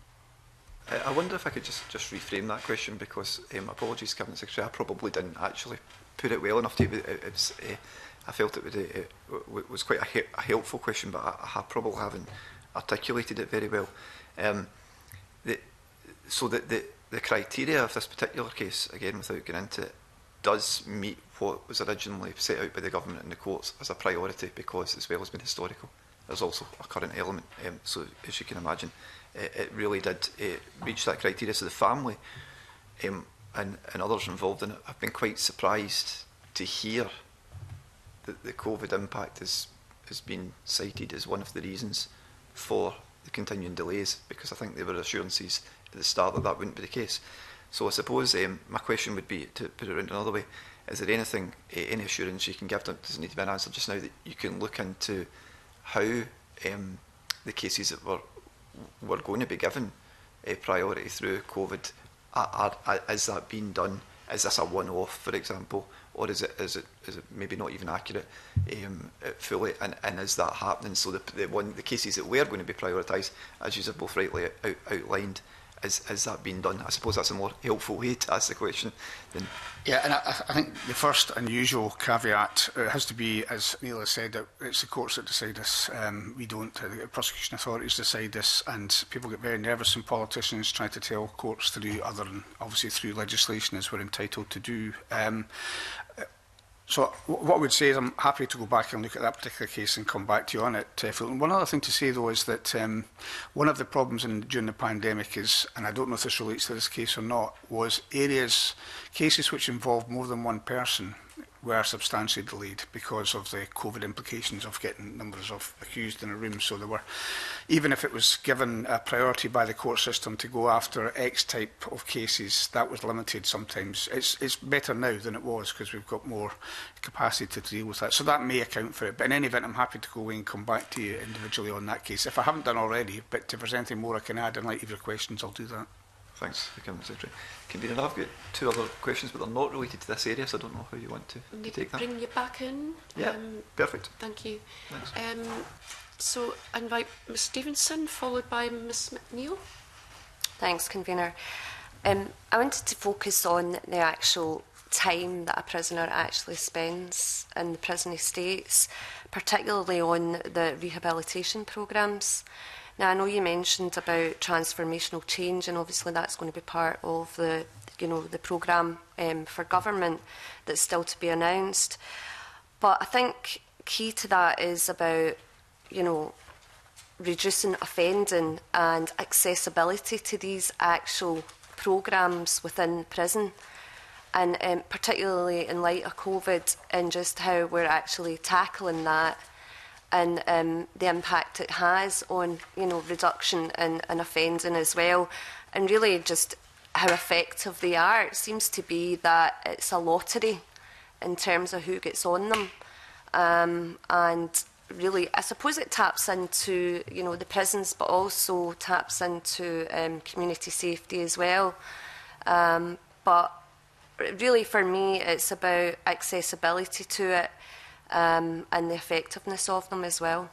Uh, I wonder if I could just, just reframe that question because um, apologies, Cabinet Secretary, I probably didn't actually put it well enough. To, it, it was, uh, I felt it, would, eh, it, it was quite a, he a helpful question, but I, I probably haven't articulated it very well. Um, the, so the, the, the criteria of this particular case, again without getting into it, does meet what was originally set out by the government and the courts as a priority because as well as being historical, there's also a current element. Um, so as you can imagine, it, it really did uh, reach that criteria. So the family um, and, and others involved in it have been quite surprised to hear that the COVID impact has, has been cited as one of the reasons for the continuing delays because I think there were assurances at the start that that wouldn't be the case. So I suppose um, my question would be, to put it around another way, is there anything, uh, any assurance you can give, them, doesn't need to be an answer just now, that you can look into how um, the cases that were, were going to be given a uh, priority through COVID, are, are, are, is that being done? Is this a one-off, for example? or is it is it is it maybe not even accurate um, uh, fully? And, and is that happening? So the, the one the cases that we're going to be prioritised, as you have both rightly out, outlined, is, is that being done? I suppose that's a more helpful way to ask the question. Than yeah, and I, I think the first unusual caveat uh, has to be, as Neil has said, that it's the courts that decide this. Um, we don't. Uh, the prosecution authorities decide this, and people get very nervous when politicians try to tell courts to do other than obviously through legislation, as we're entitled to do. Um, So what I would say is I'm happy to go back and look at that particular case and come back to you on it, uh, one other thing to say, though, is that um, one of the problems in, during the pandemic is, and I don't know if this relates to this case or not, was areas, cases which involved more than one person were substantially delayed because of the COVID implications of getting numbers of accused in a room. So there were, even if it was given a priority by the court system to go after X type of cases, that was limited sometimes. It's, it's better now than it was because we've got more capacity to deal with that. So that may account for it. But in any event, I'm happy to go away and come back to you individually on that case. If I haven't done already, but if there's anything more I can add in light of your questions, I'll do that. Thanks, Cabinet Secretary. Convener, I've got two other questions, but they're not related to this area, so I don't know how you want to, to take that. Bring you back in. Yeah, um, perfect. Thank you. Thanks. Um, so I invite Ms Stevenson, followed by Ms McNeil. Thanks, Convener. Um, I wanted to focus on the actual time that a prisoner actually spends in the prison estates, particularly on the rehabilitation programmes. Now, I know you mentioned about transformational change, and obviously that's going to be part of the, you know, the programme um, for government that's still to be announced. But I think key to that is about, you know, reducing offending and accessibility to these actual programmes within prison and um, particularly in light of COVID and just how we're actually tackling that and um, the impact it has on you know reduction in, in offending as well, and really just how effective they are. It seems to be that it's a lottery in terms of who gets on them, um, and really I suppose it taps into you know the prisons, but also taps into um, community safety as well. Um, but really for me, it's about accessibility to it um, and the effectiveness of them as well.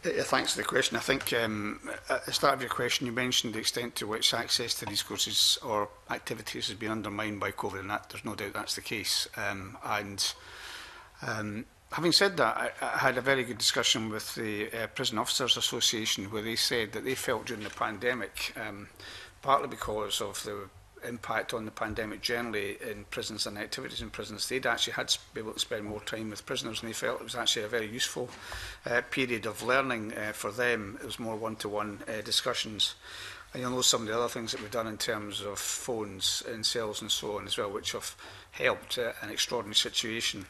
Thanks for the question. I think um, at the start of your question, you mentioned the extent to which access to these courses or activities has been undermined by COVID, and that, there's no doubt that's the case. Um, and um, having said that, I, I had a very good discussion with the uh, Prison Officers Association, where they said that they felt during the pandemic, um, partly because of the impact on the pandemic generally in prisons and activities in prisons, they'd actually had to be able to spend more time with prisoners and they felt it was actually a very useful uh, period of learning uh, for them. It was more one-to-one -one, uh, discussions. And you'll know some of the other things that we've done in terms of phones in cells and so on as well, which have helped uh, an extraordinary situation.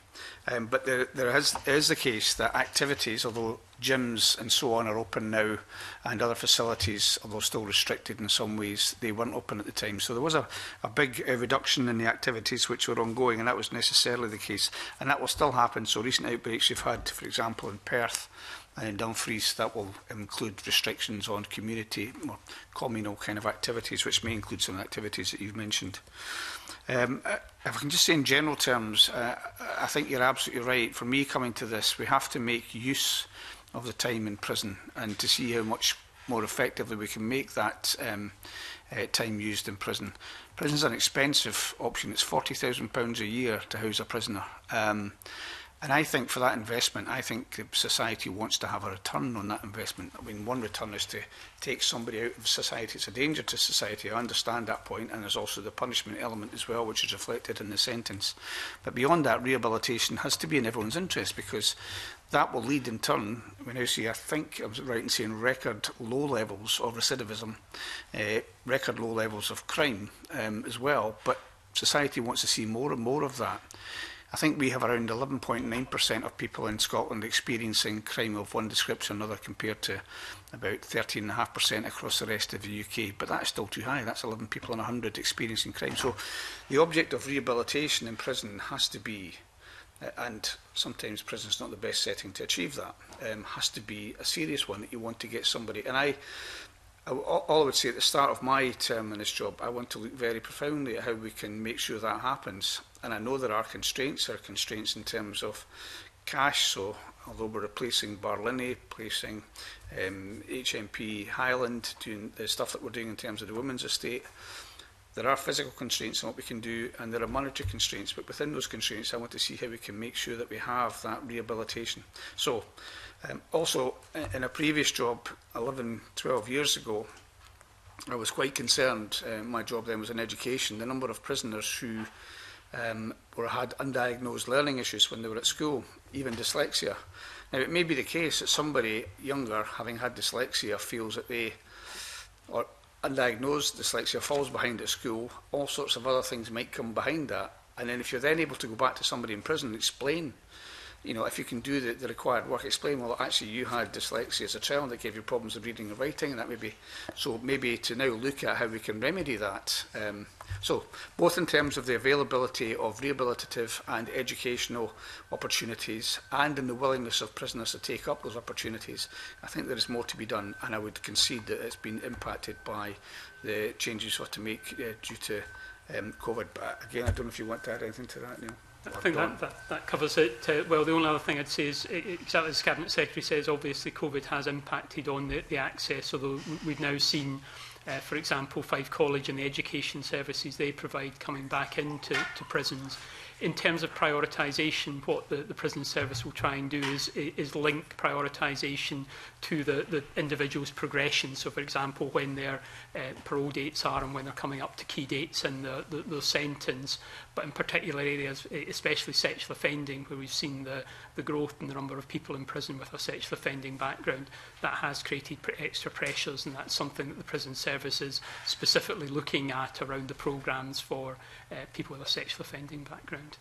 Um, but there, there is, is the case that activities, although gyms and so on are open now, and other facilities, although still restricted in some ways, they weren't open at the time. So there was a, a big uh, reduction in the activities which were ongoing, and that was necessarily the case. And that will still happen. So recent outbreaks you've had, for example, in Perth, And in Dumfries, that will include restrictions on community or communal kind of activities, which may include some activities that you've mentioned. Um, if I can just say in general terms, uh, I think you're absolutely right. For me coming to this, we have to make use of the time in prison and to see how much more effectively we can make that um, uh, time used in prison. Prison's an expensive option. It's £40,000 a year to house a prisoner. Um, And I think for that investment, I think society wants to have a return on that investment. I mean, one return is to take somebody out of society. It's a danger to society. I understand that point, and there's also the punishment element as well, which is reflected in the sentence. But beyond that, rehabilitation has to be in everyone's interest because that will lead in turn, we now see, I think I'm right in saying record low levels of recidivism, uh, record low levels of crime um, as well. But society wants to see more and more of that. I think we have around 11.9% of people in Scotland experiencing crime of one description or another compared to about 13.5% across the rest of the UK. But that's still too high. That's 11 people in 100 experiencing crime. So the object of rehabilitation in prison has to be uh, and sometimes prison's not the best setting to achieve that, um, has to be a serious one that you want to get somebody. And I, I, all I would say at the start of my term in this job, I want to look very profoundly at how we can make sure that happens. And I know there are constraints. There are constraints in terms of cash. So although we're replacing Barlini, replacing um, HMP Highland, doing the stuff that we're doing in terms of the women's estate, there are physical constraints on what we can do and there are monetary constraints but within those constraints I want to see how we can make sure that we have that rehabilitation so um, also in a previous job 11 12 years ago I was quite concerned uh, my job then was in education the number of prisoners who um, or had undiagnosed learning issues when they were at school, even dyslexia. Now, it may be the case that somebody younger, having had dyslexia, feels that they, or undiagnosed dyslexia, falls behind at school. All sorts of other things might come behind that. And then if you're then able to go back to somebody in prison and explain you know, if you can do the, the required work, explain, well, actually you had dyslexia as a child that gave you problems of reading and writing, and that may be, so maybe to now look at how we can remedy that. Um, so both in terms of the availability of rehabilitative and educational opportunities and in the willingness of prisoners to take up those opportunities, I think there is more to be done, and I would concede that it's been impacted by the changes we have to make uh, due to um, COVID. But again, I don't know if you want to add anything to that, Neil. I think that, that, that covers it. Uh, well, the only other thing I'd say is, it, e, e, exactly as Cabinet Secretary says, obviously COVID has impacted on the, the access, although we've now seen, uh, for example, Five College and the education services they provide coming back into to prisons in terms of prioritisation, what the, the prison service will try and do is, is link prioritisation to the, the individual's progression. So, for example, when their uh, parole dates are and when they're coming up to key dates in the, the, the sentence, but in particular areas, e-, especially sexual offending, where we've seen the, the growth in the number of people in prison with a sexual offending background, that has created extra pressures, and that's something that the prison service is specifically looking at around the programmes for uh, people with a sexual offending background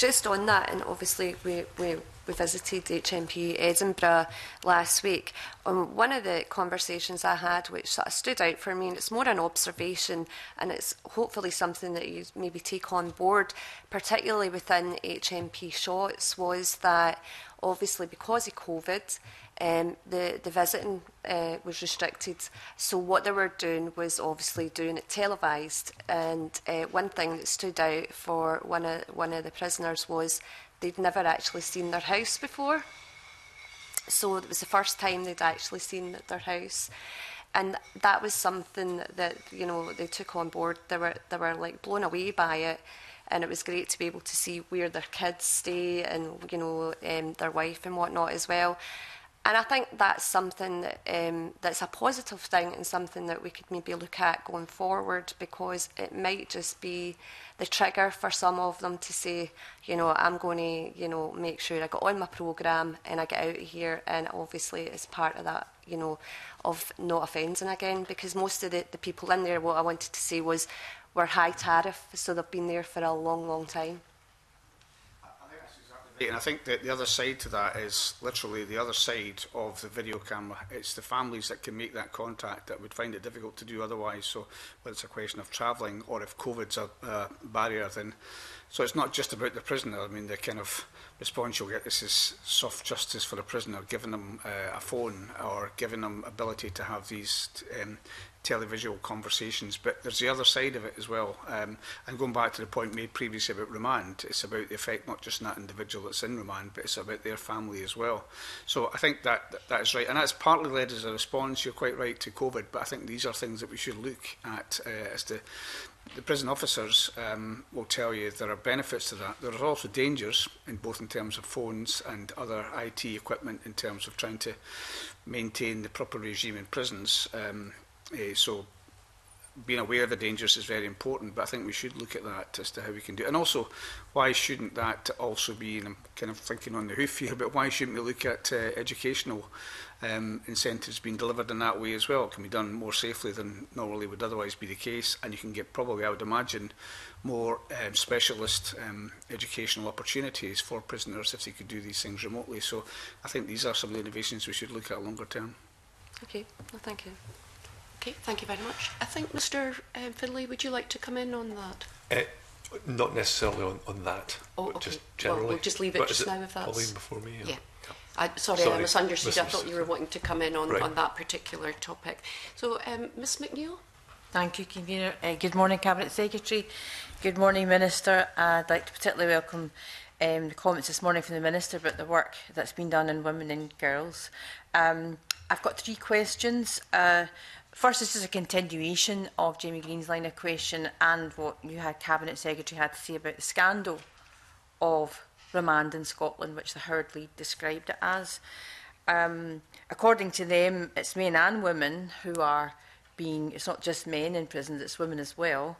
just on that, and obviously we, we, we visited HMP Edinburgh last week, um, one of the conversations I had which sort of stood out for me, and it's more an observation, and it's hopefully something that you maybe take on board, particularly within HMP shots, was that obviously because of COVID, um, the, the visiting uh, was restricted. So what they were doing was obviously doing it televised. And uh, one thing that stood out for one of one of the prisoners was they'd never actually seen their house before. So it was the first time they'd actually seen their house. And that was something that, you know, they took on board. They were they were like blown away by it. And it was great to be able to see where their kids stay and, you know, um, their wife and whatnot as well. And I think that's something that, um, that's a positive thing and something that we could maybe look at going forward because it might just be the trigger for some of them to say, you know, I'm going to, you know, make sure I got on my programme and I get out of here. And obviously, it's part of that, you know, of not offending again because most of the, the people in there, what I wanted to say was, were high tariff, so they've been there for a long, long time. And I think that the other side to that is literally the other side of the video camera. It's the families that can make that contact that would find it difficult to do otherwise. So whether it's a question of travelling or if COVID's a uh, barrier, then so it's not just about the prisoner. I mean, the kind of response you'll get, this is soft justice for the prisoner, giving them uh, a phone or giving them ability to have these um, televisual conversations. But there's the other side of it as well. Um, and going back to the point made previously about remand, it's about the effect not just on that individual that's in remand, but it's about their family as well. So I think that that, that is right. And that's partly led as a response, you're quite right, to COVID. But I think these are things that we should look at uh, as to the prison officers um, will tell you there are benefits to that. There are also dangers, in both in terms of phones and other IT equipment, in terms of trying to maintain the proper regime in prisons. Um, Uh, so being aware of the dangers is very important, but I think we should look at that as to how we can do it. And also, why shouldn't that also be, and I'm kind of thinking on the hoof here, but why shouldn't we look at uh, educational um, incentives being delivered in that way as well? It can be done more safely than normally would otherwise be the case, and you can get probably, I would imagine, more um, specialist um, educational opportunities for prisoners if they could do these things remotely. So I think these are some of the innovations we should look at longer term. Okay, well, thank you. Okay, thank you very much. I think, Mr um, Finlay, would you like to come in on that? Uh, not necessarily on, on that, oh, okay. just generally. Well, we'll just leave it but just now if that's... Pauline before me? Or? Yeah. I, sorry, sorry, I misunderstood. Mrs. I thought you were wanting to come in on, right. on that particular topic. So, um, Ms McNeill? Thank you, Convener. Uh, good morning, Cabinet Secretary. Good morning, Minister. I'd like to particularly welcome um, the comments this morning from the Minister about the work that's been done in women and girls. Um, I've got three questions. Uh, First, this is a continuation of Jamie Green's line of question and what you had Cabinet Secretary had to say about the scandal of remand in Scotland, which the Howard Lead described it as. Um, according to them, it's men and women who are being, it's not just men in prisons, it's women as well,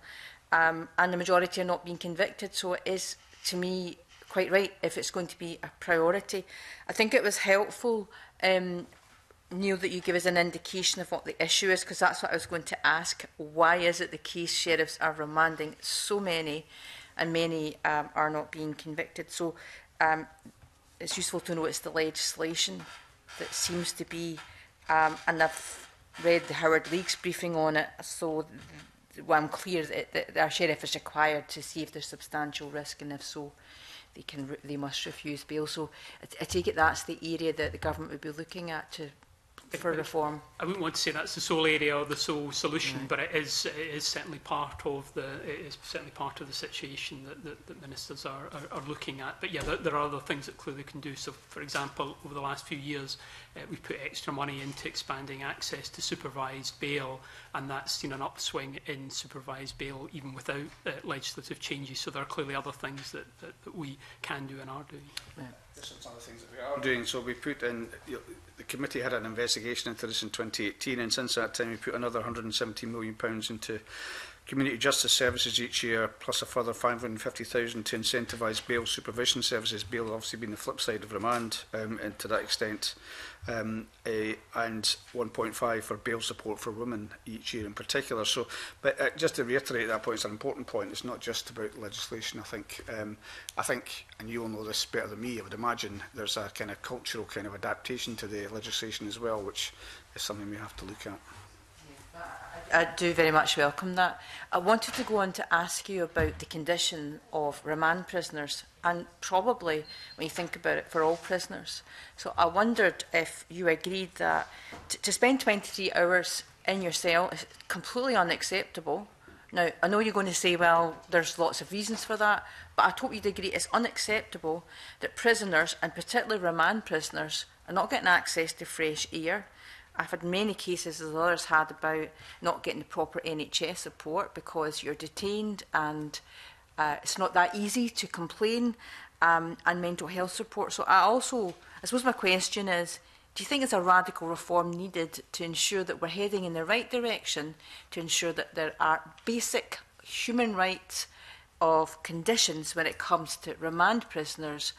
um, and the majority are not being convicted. So it is, to me, quite right if it's going to be a priority. I think it was helpful um, Neil, that you give us an indication of what the issue is, because that's what I was going to ask. Why is it the case sheriffs are remanding so many and many um, are not being convicted? So um, it's useful to know it's the legislation that seems to be, um, and I've read the Howard League's briefing on it, so well, I'm clear that, that our sheriff is required to see if there's substantial risk, and if so, they can they must refuse bail. So I, I take it that's the area that the government would be looking at to for reform. I wouldn't want to say that's the sole area or the sole solution, right. but it is it is certainly part of the it is certainly part of the situation that, that, that ministers are, are, are looking at. But yeah, there, there are other things that clearly can do. So, for example, over the last few years, uh, we put extra money into expanding access to supervised bail, and that's seen an upswing in supervised bail even without uh, legislative changes. So there are clearly other things that, that, that we can do and are doing. Yeah. There's some other things that we are doing. So we put in you know, the committee had an investigation into this in 2018, and since that time we put another 170 million pounds into Community Justice Services each year, plus a further 550,000 to incentivise bail supervision services. Bail obviously being the flip side of remand, um, and to that extent, um, a, eh, and 1.5 for bail support for women each year in particular. So, but uh, just to reiterate that point, it's an important point. It's not just about legislation. I think, um, I think, and you'll know this better than me. I would imagine there's a kind of cultural kind of adaptation to the legislation as well, which is something we have to look at. I do very much welcome that. I wanted to go on to ask you about the condition of remand prisoners and probably, when you think about it, for all prisoners. So I wondered if you agreed that to spend 23 hours in your cell is completely unacceptable. Now, I know you're going to say, well, there's lots of reasons for that, but I hope you'd agree it's unacceptable that prisoners, and particularly remand prisoners, are not getting access to fresh air, I've had many cases, as others had, about not getting the proper NHS support because you're detained and uh, it's not that easy to complain um, and mental health support. So I also, I suppose my question is, do you think there's a radical reform needed to ensure that we're heading in the right direction to ensure that there are basic human rights of conditions when it comes to remand prisoners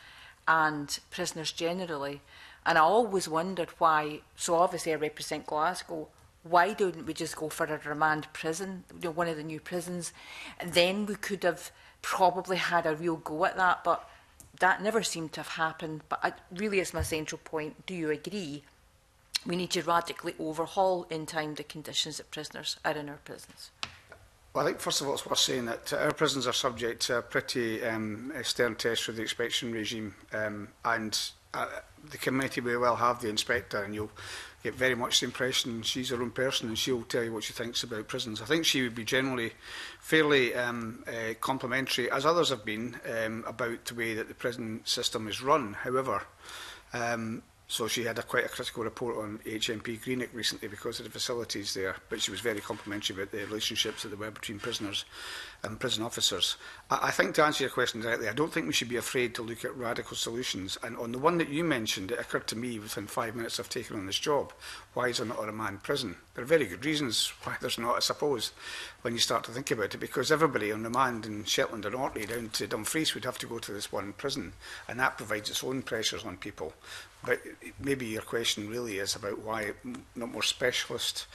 and prisoners generally? And I always wondered why, so obviously I represent Glasgow, why don't we just go for a remand prison, you know, one of the new prisons? And then we could have probably had a real go at that, but that never seemed to have happened. But I, really, it's my central point. Do you agree? We need to radically overhaul in time the conditions that prisoners are in our prisons. Well, I think first of all it's worth saying that our prisons are subject to a pretty um, stern test for the inspection regime um, and uh, the committee may well have the inspector and you'll get very much the impression she's her own person and she'll tell you what she thinks about prisons. I think she would be generally fairly um, uh, complimentary, as others have been, um, about the way that the prison system is run. However, um, So she had a quite a critical report on HMP Greenock recently because of the facilities there, but she was very complimentary about the relationships that there were between prisoners and prison officers. I, I think to answer your question directly, I don't think we should be afraid to look at radical solutions. And on the one that you mentioned, it occurred to me within five minutes of taking on this job, why is there not a man prison? There are very good reasons why there's not, I suppose, when you start to think about it, because everybody on remand in Shetland and Orkney down to Dumfries would have to go to this one prison, and that provides its own pressures on people. But maybe your question really is about why not more specialist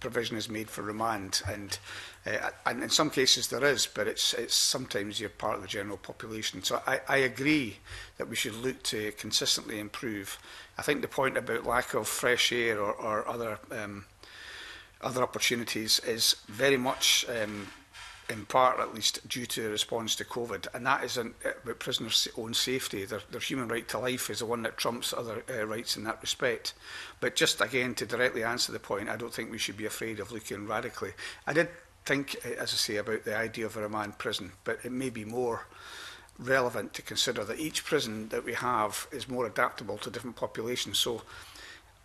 provision is made for remand and uh, and in some cases there is but it's it's sometimes you're part of the general population so I, I agree that we should look to consistently improve I think the point about lack of fresh air or, or other um, other opportunities is very much um, in part at least due to the response to COVID, and that isn't about eh, prisoners' own safety. Their, their human right to life is the one that trumps other uh, rights in that respect. But just again, to directly answer the point, I don't think we should be afraid of looking radically. I did think, eh, as I say, about the idea of a remand prison, but it may be more relevant to consider that each prison that we have is more adaptable to different populations. So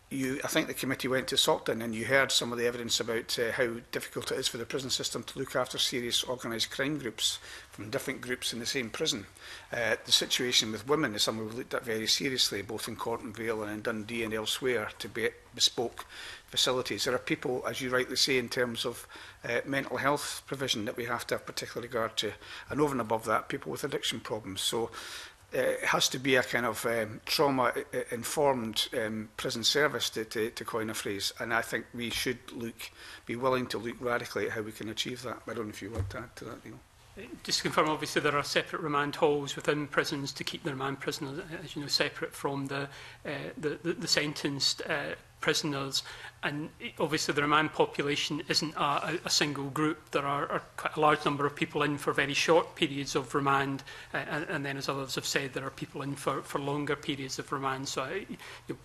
you, I think the committee went to Salton and you heard some of the evidence about uh, how difficult it is for the prison system to look after serious organised crime groups from different groups in the same prison. Uh, the situation with women is something we've looked at very seriously, both in Court and Vale and in Dundee and elsewhere, to be bespoke facilities. There are people, as you rightly say, in terms of uh, mental health provision that we have to have particular regard to, and over and above that, people with addiction problems. So it eh, has to be a kind of um, trauma-informed eh, eh, um, prison service, to, to, to coin a phrase. And I think we should look, be willing to look radically at how we can achieve that. I don't know if you want to add to that, Neil. Just to confirm, obviously there are separate remand halls within prisons to keep the remand prisoners, as you know, separate from the uh, the, the, the sentenced uh, prisoners. And obviously the remand population isn't a, a single group. There are, are quite a large number of people in for very short periods of remand. Uh, and, and then, as others have said, there are people in for, for longer periods of remand. So I, uh, you know,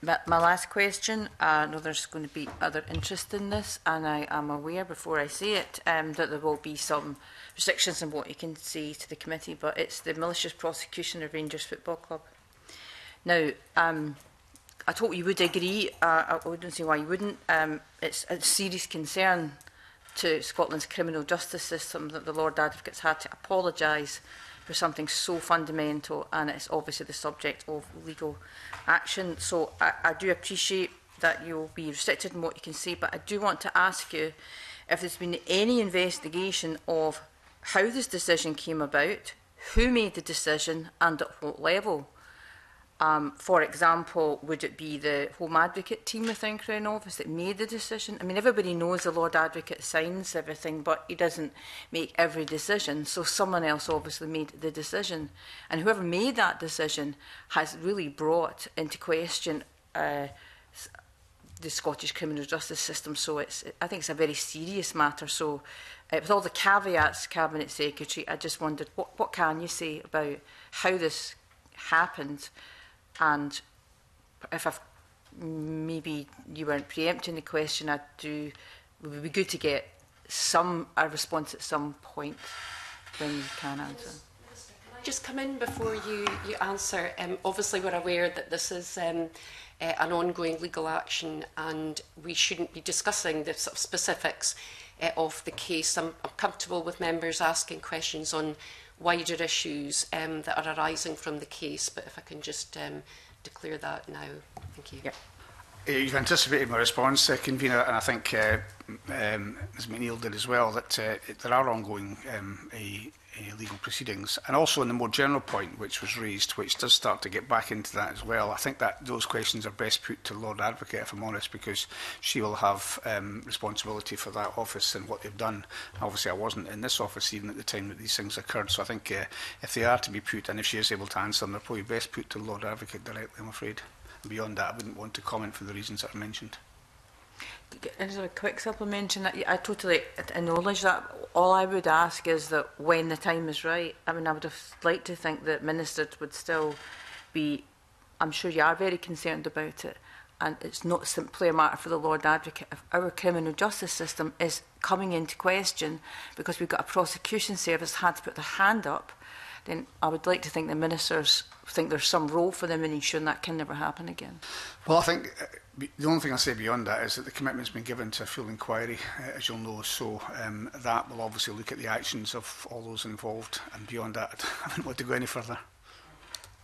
But my last question, I know there's going to be other interest in this, and I am aware before I say it um, that there will be some restrictions on what you can say to the committee, but it's the malicious prosecution of Rangers Football Club. Now, um, I hope you would agree. Uh, I wouldn't say why you wouldn't. Um, it's a serious concern to Scotland's criminal justice system that the Lord Advocate's had to apologise for something so fundamental, and it's obviously the subject of legal action. So I, I do appreciate that you'll be restricted in what you can say, but I do want to ask you if there's been any investigation of how this decision came about, who made the decision, and at what level. Um, for example, would it be the Home Advocate team within Crown Office that made the decision? I mean, everybody knows the Lord Advocate signs everything, but he doesn't make every decision. So someone else obviously made the decision. And whoever made that decision has really brought into question uh, the Scottish criminal justice system. So it's, I think it's a very serious matter. So uh, with all the caveats, Cabinet Secretary, I just wondered, what, what can you say about how this happened? And if I've maybe you weren't preempting the question, I do. It would be good to get some a response at some point when you can answer just come in before you, you answer? Um, obviously, we're aware that this is um, uh, an ongoing legal action and we shouldn't be discussing the sort of specifics uh, of the case. I'm, I'm comfortable with members asking questions on wider issues um, that are arising from the case, but if I can just um, declare that now. Thank you. Yeah. Uh, you've anticipated my response, uh, Convener, and I think uh, um, Ms McNeil did as well, that uh, there are ongoing um, a uh, legal proceedings. And also on the more general point, which was raised, which does start to get back into that as well, I think that those questions are best put to Lord Advocate, if I'm honest, because she will have um, responsibility for that office and what they've done. Obviously, I wasn't in this office even at the time that these things occurred, so I think uh, if they are to be put, and if she is able to answer them, they're probably best put to Lord Advocate directly, I'm afraid. And beyond that, I wouldn't want to comment for the reasons that are mentioned just a quick supplement that I totally acknowledge that. All I would ask is that when the time is right, I mean, I would have liked to think that ministers would still be. I'm sure you are very concerned about it, and it's not simply a matter for the Lord Advocate. If our criminal justice system is coming into question because we've got a prosecution service had to put their hand up, then I would like to think the ministers think there's some role for them in ensuring that can never happen again. Well, I think the only thing I say beyond that is that the commitment's been given to a full inquiry, uh, as you'll know, so um, that will obviously look at the actions of all those involved, and beyond that, I don't want to go any further.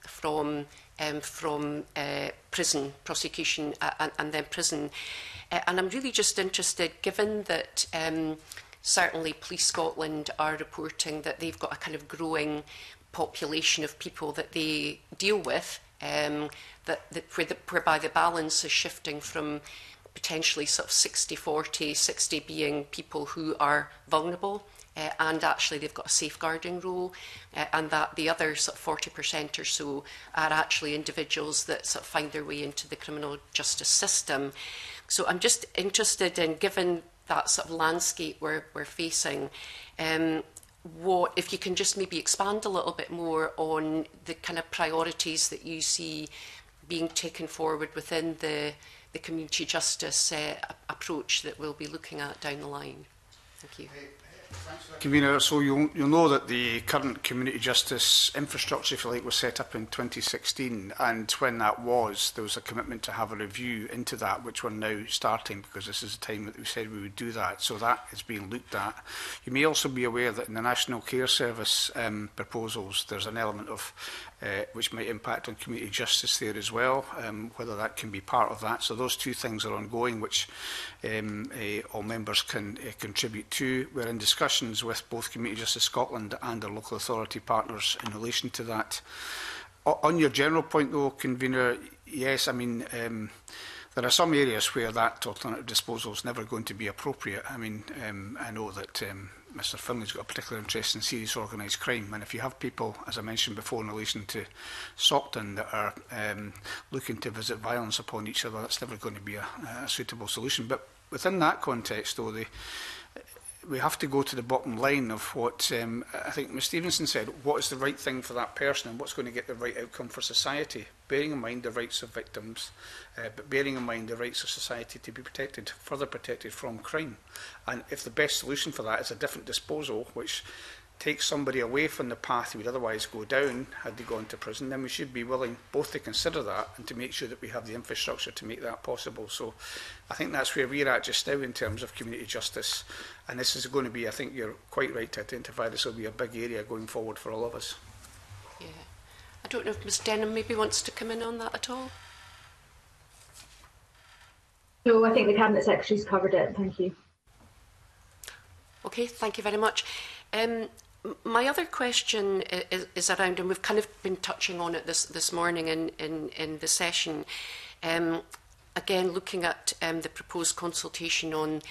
from um, from uh, prison prosecution and, and then prison. Uh, and I'm really just interested, given that um, certainly Police Scotland are reporting that they've got a kind of growing population of people that they deal with, um, that, that where the, whereby the balance is shifting from potentially sort of 60 40, 60 being people who are vulnerable. Uh, and actually, they've got a safeguarding role, uh, and that the other sort of 40% or so are actually individuals that sort of find their way into the criminal justice system. So I'm just interested in, given that sort of landscape we're, we're facing, um, what if you can just maybe expand a little bit more on the kind of priorities that you see being taken forward within the the community justice uh, approach that we'll be looking at down the line. Thank you. Convener, so you, you'll know that the current community justice infrastructure, if you like, was set up in 2016. And when that was, there was a commitment to have a review into that, which we're now starting because this is the time that we said we would do that. So that is being looked at. You may also be aware that in the National Care Service um, proposals, there's an element of uh, which might impact on community justice there as well, um, whether that can be part of that. So those two things are ongoing, which um, uh, all members can uh, contribute to. We're in discussion discussions with both Community Justice Scotland and our local authority partners in relation to that. O on your general point, though, convener, yes, I mean, um, there are some areas where that alternative disposal is never going to be appropriate. I mean, um, I know that um, Mr Finley's got a particular interest in serious organised crime, and if you have people, as I mentioned before, in relation to Stockton that are um, looking to visit violence upon each other, that's never going to be a, a suitable solution. But within that context, though, the we have to go to the bottom line of what um, I think Ms Stevenson said, what is the right thing for that person and what's going to get the right outcome for society, bearing in mind the rights of victims, uh, but bearing in mind the rights of society to be protected, further protected from crime. And if the best solution for that is a different disposal, which take somebody away from the path he would otherwise go down had they gone to prison, then we should be willing both to consider that and to make sure that we have the infrastructure to make that possible. So I think that's where we're at just now in terms of community justice. And this is going to be, I think you're quite right to identify, this will be a big area going forward for all of us. Yeah. I don't know if Ms Denham maybe wants to come in on that at all. No, I think the Cabinet Secretary's covered it. Thank you. Okay, thank you very much. Um, my other question is, is, around, and we've kind of been touching on it this, this morning in, in, in the session, um, again, looking at um, the proposed consultation on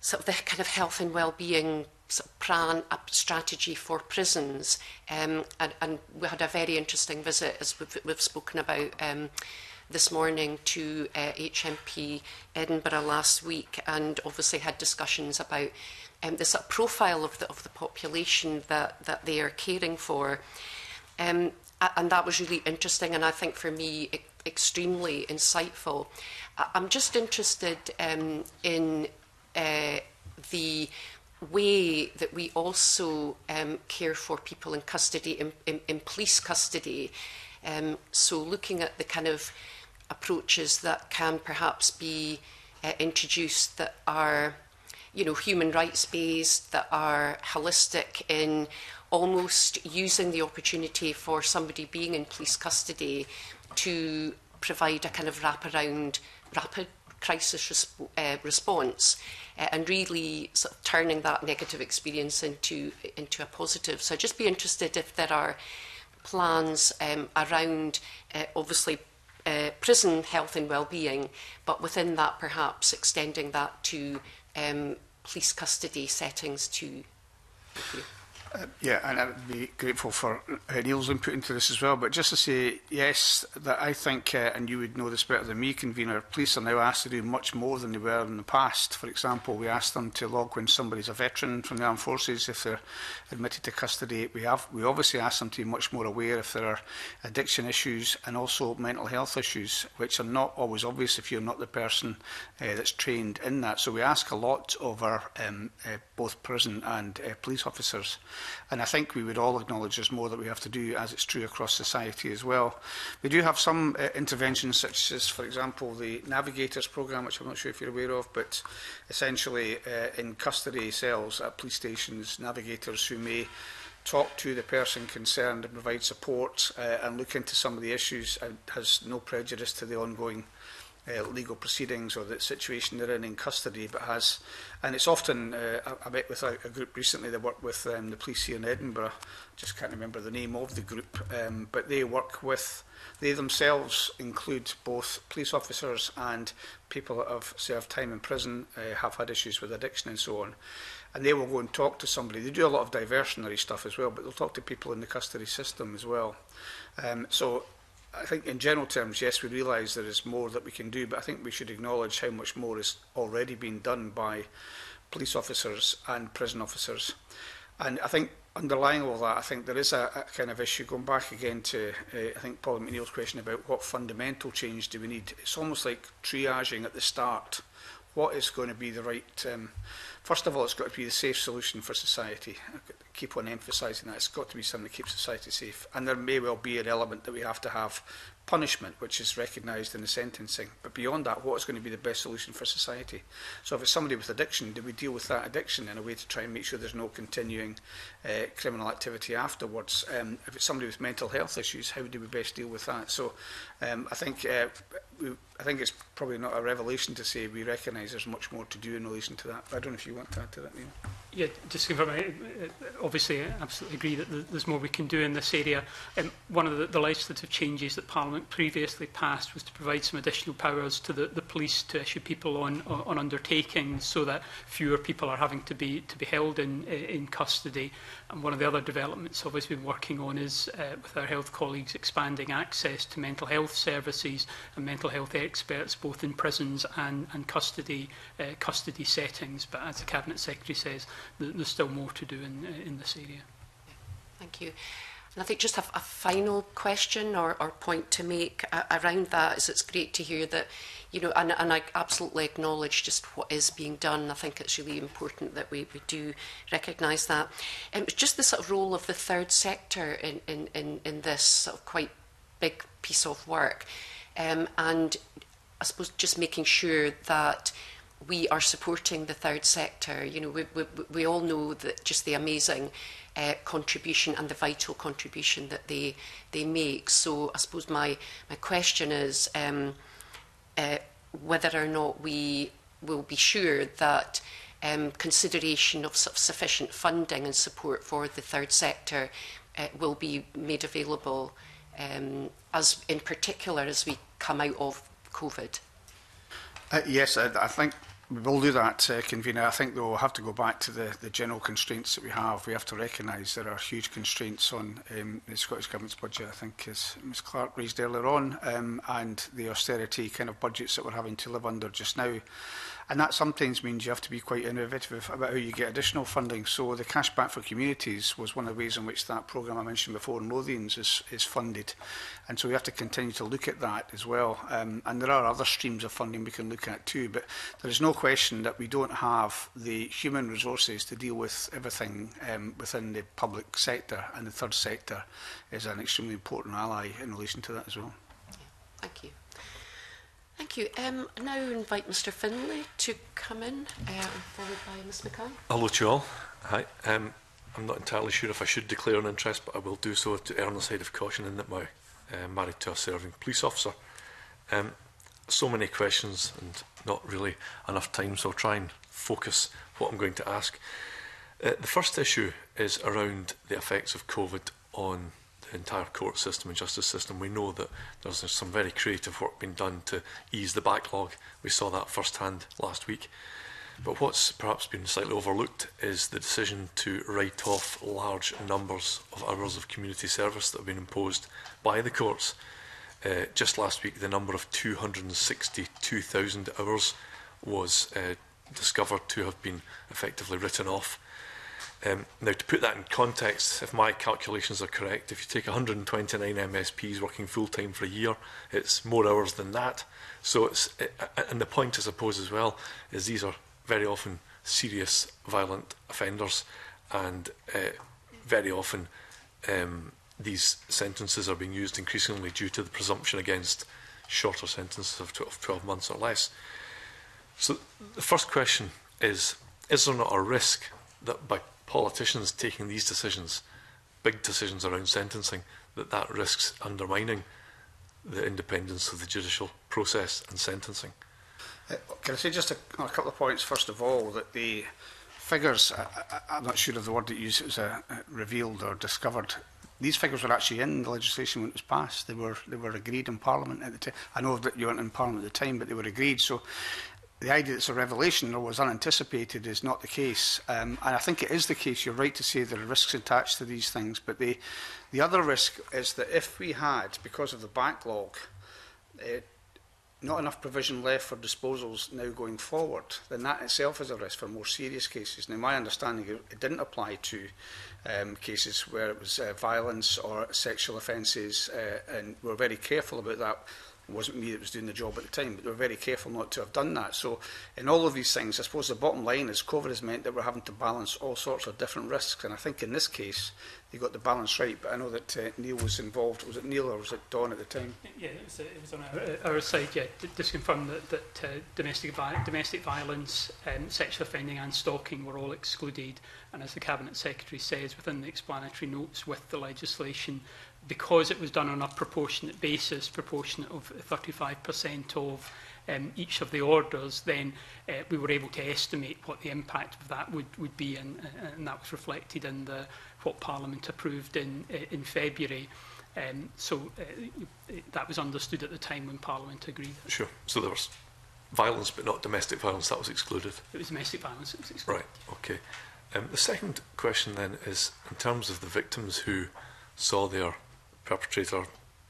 sort of the kind of health and well-being sort of plan a strategy for prisons. Um, and, and we had a very interesting visit, as we've, we've spoken about um, this morning, to uh, HMP Edinburgh last week, and obviously had discussions about um, the sort of profile of the, of the population that, that they are caring for. Um, and that was really interesting and I think for me e, extremely insightful. I'm just interested um, in uh, the way that we also um, care for people in custody, in, in, in police custody. Um, so looking at the kind of approaches that can perhaps be uh, introduced that are you know, human rights based, that are holistic in almost using the opportunity for somebody being in police custody to provide a kind of wraparound, rapid crisis resp uh, eh, response uh, and really sort of turning that negative experience into into a positive. So I'd just be interested if there are plans um, around uh, obviously uh, prison health and well-being, but within that perhaps extending that to um, police custody settings too. Thank you. Uh, yeah, and I'd be grateful for uh, Neil's input into this as well. But just to say, yes, that I think, uh, and you would know this better than me, convener, police are now asked to do much more than they were in the past. For example, we asked them to log when somebody's a veteran from the armed forces if they're admitted to custody. We have we obviously asked them to be much more aware if there are addiction issues and also mental health issues, which are not always obvious if you're not the person uh, that's trained in that. So we ask a lot of our um, uh, both prison and uh, police officers. And I think we would all acknowledge there's more that we have to do, as it's true across society as well. We do have some uh, interventions, such as, for example, the Navigators programme, which I'm not sure if you're aware of, but essentially uh, in custody cells at police stations, navigators who may talk to the person concerned and provide support uh, and look into some of the issues and has no prejudice to the ongoing uh, legal proceedings or the situation they're in in custody, but has, and it's often, uh, I, I met with a, a group recently that worked with um, the police here in Edinburgh, just can't remember the name of the group, um, but they work with, they themselves include both police officers and people that have served time in prison, uh, have had issues with addiction and so on. And they will go and talk to somebody. They do a lot of diversionary stuff as well, but they'll talk to people in the custody system as well. Um, so I think in general terms, yes, we realise there is more that we can do, but I think we should acknowledge how much more is already being done by police officers and prison officers. And I think underlying all that, I think there is a, a kind of issue going back again to, uh, I think, Paul McNeil's question about what fundamental change do we need. It's almost like triaging at the start. What is going to be the right... Um, first of all, it's got to be the safe solution for society. Okay keep on emphasising that. It's got to be something that keeps society safe. And there may well be an element that we have to have punishment, which is recognised in the sentencing. But beyond that, what is going to be the best solution for society? So if it's somebody with addiction, do we deal with that addiction in a way to try and make sure there's no continuing uh, criminal activity afterwards? Um, if it's somebody with mental health issues, how do we best deal with that? So um, I think uh, we, I think it's probably not a revelation to say we recognise there's much more to do in relation to that. But I don't know if you want to add to that, Neil. Yeah, just to confirm, uh, uh, obviously I absolutely agree that there's more we can do in this area. Um, one of the, the legislative changes that Parliament previously passed was to provide some additional powers to the, the police to issue people on, on undertakings so that fewer people are having to be, to be held in, uh, in custody. And one of the other developments obviously we've been working on is uh, with our health colleagues expanding access to mental health services and mental health experts both in prisons and, and custody uh, custody settings. But as the Cabinet Secretary says, th there's still more to do in, uh, in this area. Thank you. And I think just a, a final question or, or point to make uh, around that is it's great to hear that you know, and, and I absolutely acknowledge just what is being done. I think it's really important that we, we do recognise that. Um, it's just the sort of role of the third sector in, in, in, in this sort of quite big piece of work. Um, and I suppose just making sure that we are supporting the third sector. You know, we, we, we all know that just the amazing uh, contribution and the vital contribution that they they make. So I suppose my my question is. Um, uh, whether or not we will be sure that um, consideration of sufficient funding and support for the third sector uh, will be made available, um, as in particular as we come out of COVID. Uh, yes, I, I think we will do that, uh, convener. I think, though, we'll have to go back to the, the general constraints that we have. We have to recognise there are huge constraints on um, the Scottish Government's budget, I think, as Ms Clark raised earlier on, um, and the austerity kind of budgets that we're having to live under just now. And that sometimes means you have to be quite innovative about how you get additional funding. So the cash back for communities was one of the ways in which that programme I mentioned before in Lothians is, is funded. And so we have to continue to look at that as well. Um, and there are other streams of funding we can look at too. But there is no question that we don't have the human resources to deal with everything um, within the public sector. And the third sector is an extremely important ally in relation to that as well. thank you. Thank you. Um, now invite Mr Finlay to come in, uh, followed by Ms McCann. Hello to you all. Hi. Um, I'm not entirely sure if I should declare an interest, but I will do so to err on the side of caution in that my um, married to a serving police officer. Um, so many questions and not really enough time, so I'll try and focus what I'm going to ask. Uh, the first issue is around the effects of COVID on entire court system and justice system, we know that there's some very creative work being done to ease the backlog. We saw that firsthand last week. But what's perhaps been slightly overlooked is the decision to write off large numbers of hours of community service that have been imposed by the courts. Uh, just last week, the number of 262,000 hours was uh, discovered to have been effectively written off Um, now, to put that in context, if my calculations are correct, if you take 129 MSPs working full-time for a year, it's more hours than that. So it's, it, uh, uh, and the point, I suppose, as well, is these are very often serious violent offenders and uh, very often um, these sentences are being used increasingly due to the presumption against shorter sentences of 12 months or less. So the first question is, is there not a risk that by politicians taking these decisions, big decisions around sentencing, that that risks undermining the independence of the judicial process and sentencing. Uh, can I say just a, a couple of points? First of all, that the figures, I, I, I'm not sure of the word that you used, it was uh, uh, revealed or discovered. These figures were actually in the legislation when it was passed. They were they were agreed in Parliament at the time. I know that you weren't in Parliament at the time, but they were agreed. So the idea that it's a revelation or was unanticipated is not the case. Um, and I think it is the case. You're right to say there are risks attached to these things. But the, the other risk is that if we had, because of the backlog, uh, not enough provision left for disposals now going forward, then that itself is a risk for more serious cases. Now, my understanding it didn't apply to um, cases where it was uh, violence or sexual offences, uh, and we're very careful about that It wasn't me that was doing the job at the time, but they were very careful not to have done that. So in all of these things, I suppose the bottom line is COVID has meant that we're having to balance all sorts of different risks. And I think in this case, they got the balance right. But I know that uh, Neil was involved. Was it Neil or was it Don at the time? Yeah, it was, uh, it was on our, uh, our side, yeah. to, just confirm that, that uh, domestic, vi domestic violence, um, sexual offending and stalking were all excluded. And as the Cabinet Secretary says within the explanatory notes with the legislation, because it was done on a proportionate basis, proportionate of 35% of um, each of the orders, then uh, we were able to estimate what the impact of that would, would be, and, uh, and that was reflected in the, what Parliament approved in, uh, in February. Um, so uh, that was understood at the time when Parliament agreed. It. Sure. So there was violence, but not domestic violence, that was excluded? It was domestic violence, it was excluded. Right, okay. Um, the second question then is, in terms of the victims who saw their perpetrator,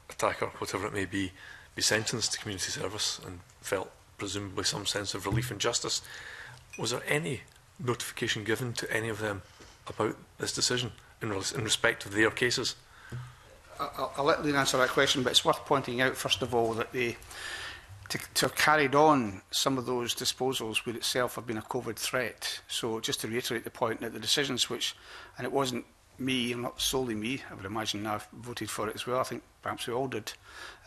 attacker, whatever it may be, be sentenced to community service and felt presumably some sense of relief and justice. Was there any notification given to any of them about this decision in, in respect of their cases? I'll, I'll let Lynn answer that question, but it's worth pointing out, first of all, that the to, to have carried on some of those disposals would itself have been a COVID threat. So just to reiterate the point that the decisions which, and it wasn't me, not solely me, I would imagine I've voted for it as well, I think perhaps we all did,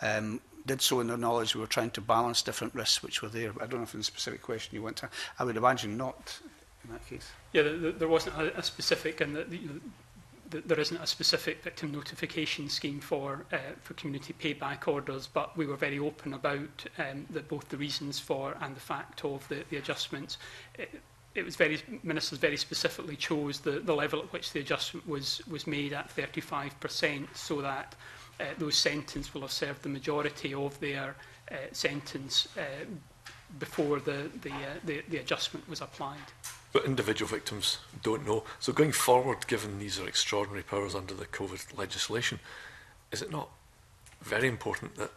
um, did so in the knowledge we were trying to balance different risks which were there. I don't know if in the specific question you went to, I would imagine not in that case. Yeah, there, there wasn't a, a specific, and the, you know, there isn't a specific victim notification scheme for uh, for community payback orders, but we were very open about um, the, both the reasons for and the fact of the, the adjustments. It, uh, it was very ministers very specifically chose the, the level at which the adjustment was was made at 35% so that uh, those sentences will have served the majority of their uh, sentence uh, before the the, uh, the the adjustment was applied. But individual victims don't know. So going forward, given these are extraordinary powers under the COVID legislation, is it not very important that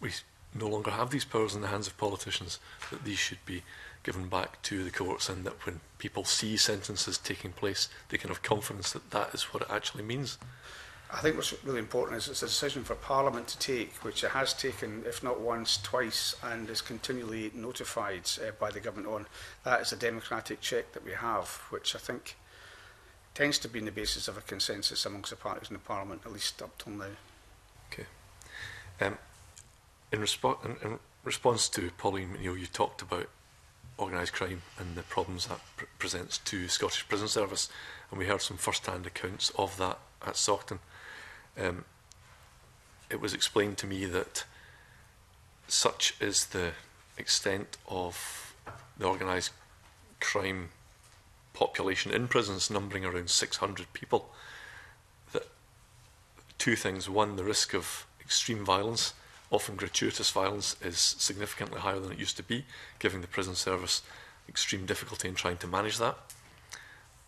we no longer have these powers in the hands of politicians, that these should be given back to the courts and that when people see sentences taking place, they can have confidence that that is what it actually means. I think what's really important is it's a decision for Parliament to take, which it has taken, if not once, twice, and is continually notified uh, by the government on. That is a democratic check that we have, which I think tends to be on the basis of a consensus amongst the parties in the Parliament, at least up till now. Okay. Um, in, respo in, in response to Pauline McNeill, you talked about organised crime and the problems that pr presents to Scottish Prison Service. And we heard some first-hand accounts of that at Stockton. Um, it was explained to me that such is the extent of the organised crime population in prisons, numbering around 600 people, that two things. One, the risk of extreme violence Often gratuitous violence is significantly higher than it used to be, giving the prison service extreme difficulty in trying to manage that.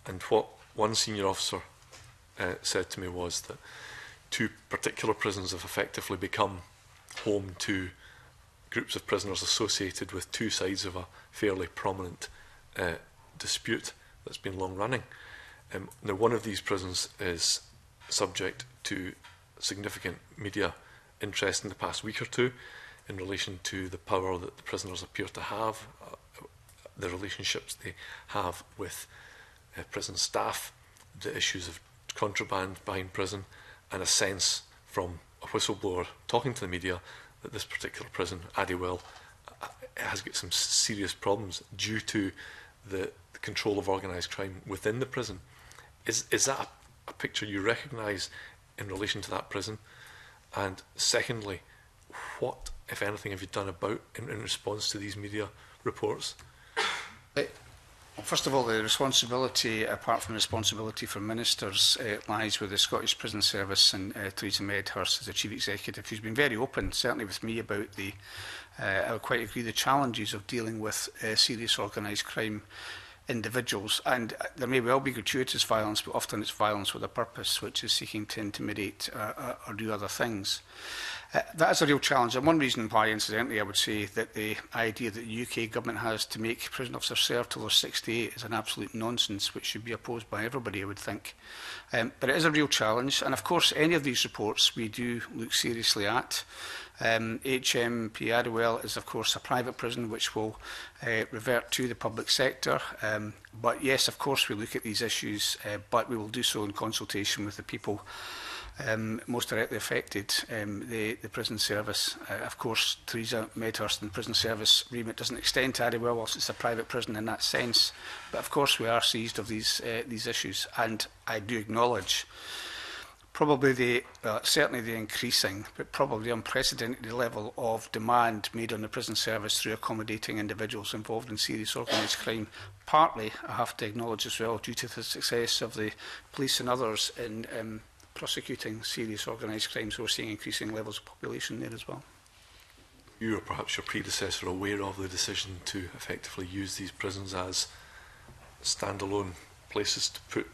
And what one senior officer uh, said to me was that two particular prisons have effectively become home to groups of prisoners associated with two sides of a fairly prominent uh, dispute that's been long running. Um, now, one of these prisons is subject to significant media interest in the past week or two in relation to the power that the prisoners appear to have, uh, the relationships they have with uh, prison staff, the issues of contraband behind prison, and a sense from a whistleblower talking to the media that this particular prison, Addywell, uh, has got some serious problems due to the, the control of organised crime within the prison. Is, is that a, a picture you recognise in relation to that prison? And secondly, what, if anything, have you done about in, in response to these media reports? Eh, first of all, the responsibility, apart from responsibility for ministers, uh, lies with the Scottish Prison Service and uh, Theresa Medhurst as the Chief Executive, who's been very open, certainly with me, about the, uh, I would quite agree, the challenges of dealing with uh, serious organised crime individuals. And uh, there may well be gratuitous violence, but often it's violence with a purpose, which is seeking to intimidate uh, uh, or do other things. Uh, that is a real challenge, and one reason why, incidentally, I would say that the idea that the UK government has to make prison officers serve till they're 68 is an absolute nonsense, which should be opposed by everybody, I would think. Um, but it is a real challenge, and of course, any of these reports we do look seriously at. Um, HMP Adwell is, of course, a private prison which will uh, revert to the public sector. Um, but yes, of course, we look at these issues, uh, but we will do so in consultation with the people um, most directly affected um, the, the prison service. Uh, of course, Theresa Medhurst and the prison service remit doesn't extend to Adderwell whilst it's a private prison in that sense. But of course, we are seized of these, uh, these issues. And I do acknowledge probably the uh, certainly the increasing but probably unprecedented level of demand made on the prison service through accommodating individuals involved in serious organized crime partly I have to acknowledge as well due to the success of the police and others in um, prosecuting serious organized crimes we're seeing increasing levels of population there as well you or perhaps your predecessor aware of the decision to effectively use these prisons as standalone places to put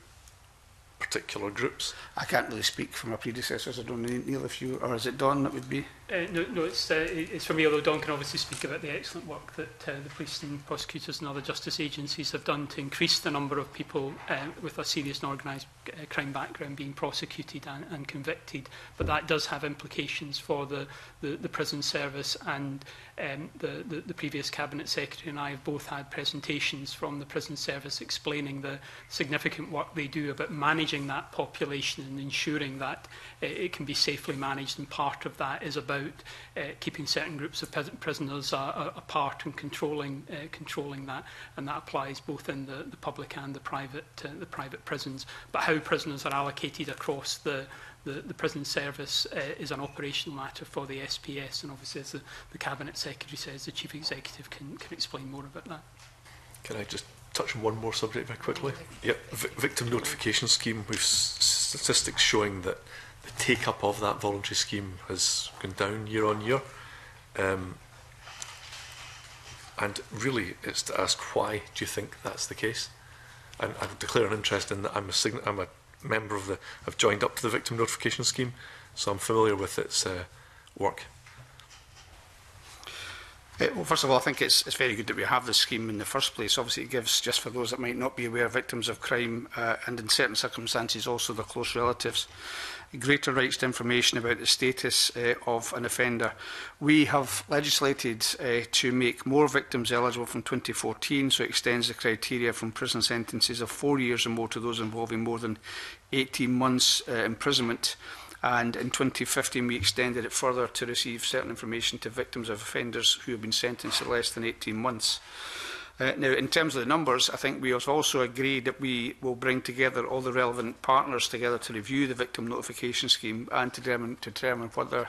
particular groups? I can't really speak for my predecessors. I don't know, Neil, if you, or is it Don that would be? Uh, no, no, it's, uh, it's from me, although Don can obviously speak about the excellent work that uh, the police and prosecutors and other justice agencies have done to increase the number of people uh, with a serious and organised uh, crime background being prosecuted and, and convicted. But that does have implications for the, the, the prison service and um, the, the, the previous Cabinet Secretary and I have both had presentations from the prison service explaining the significant work they do about managing that population and ensuring that it can be safely managed. And part of that is about uh, keeping certain groups of prisoners apart and controlling uh, controlling that. And that applies both in the, the public and the private uh, the private prisons. But how prisoners are allocated across the the, the prison service uh, is an operational matter for the SPS and obviously as the, the Cabinet Secretary says the Chief Executive can, can explain more about that. Can I just touch on one more subject very quickly? Yep, v victim notification scheme. We've statistics showing that the take up of that voluntary scheme has gone down year on year. Um, and really, it's to ask why do you think that's the case? And I declare an interest in that I'm a, sign- I'm a member of the, I've joined up to the victim notification scheme, so I'm familiar with its uh, work. Uh, well, first of all, I think it's, it's very good that we have this scheme in the first place. Obviously, it gives, just for those that might not be aware, victims of crime uh, and in certain circumstances also their close relatives greater rights to information about the status uh, of an offender. We have legislated uh, to make more victims eligible from 2014, so it extends the criteria from prison sentences of four years or more to those involving more than 18 months uh, imprisonment. And in 2015, we extended it further to receive certain information to victims of offenders who have been sentenced to less than 18 months. Uh, now, in terms of the numbers, I think we have also agreed that we will bring together all the relevant partners together to review the victim notification scheme and to determine, to determine whether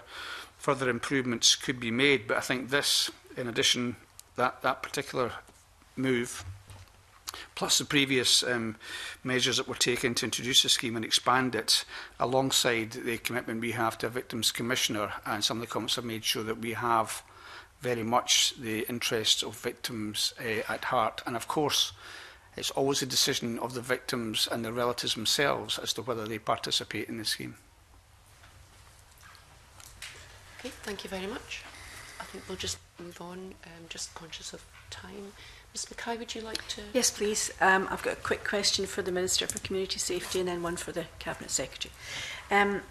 further improvements could be made. But I think this, in addition, that, that particular move plus the previous um, measures that were taken to introduce the scheme and expand it, alongside the commitment we have to a Victims Commissioner and some of the comments I've made show that we have very much the interests of victims uh, at heart. And of course, it's always a decision of the victims and their relatives themselves as to whether they participate in the scheme. Okay, thank you very much. I think we'll just move on, um, just conscious of time. Ms Mackay, would you like to... Yes, please. Um, I've got a quick question for the Minister for Community Safety and then one for the Cabinet Secretary. Um,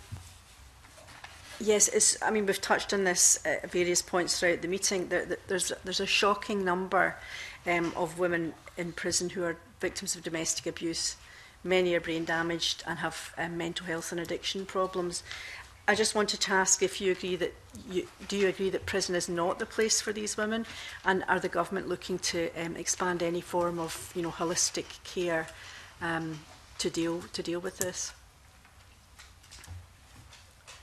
Yes, it's, I mean, we've touched on this at various points throughout the meeting. There, there's, there's a shocking number um, of women in prison who are victims of domestic abuse. Many are brain damaged and have um, mental health and addiction problems. I just wanted to ask if you agree that you, do you agree that prison is not the place for these women, and are the government looking to um, expand any form of you know holistic care um, to deal to deal with this?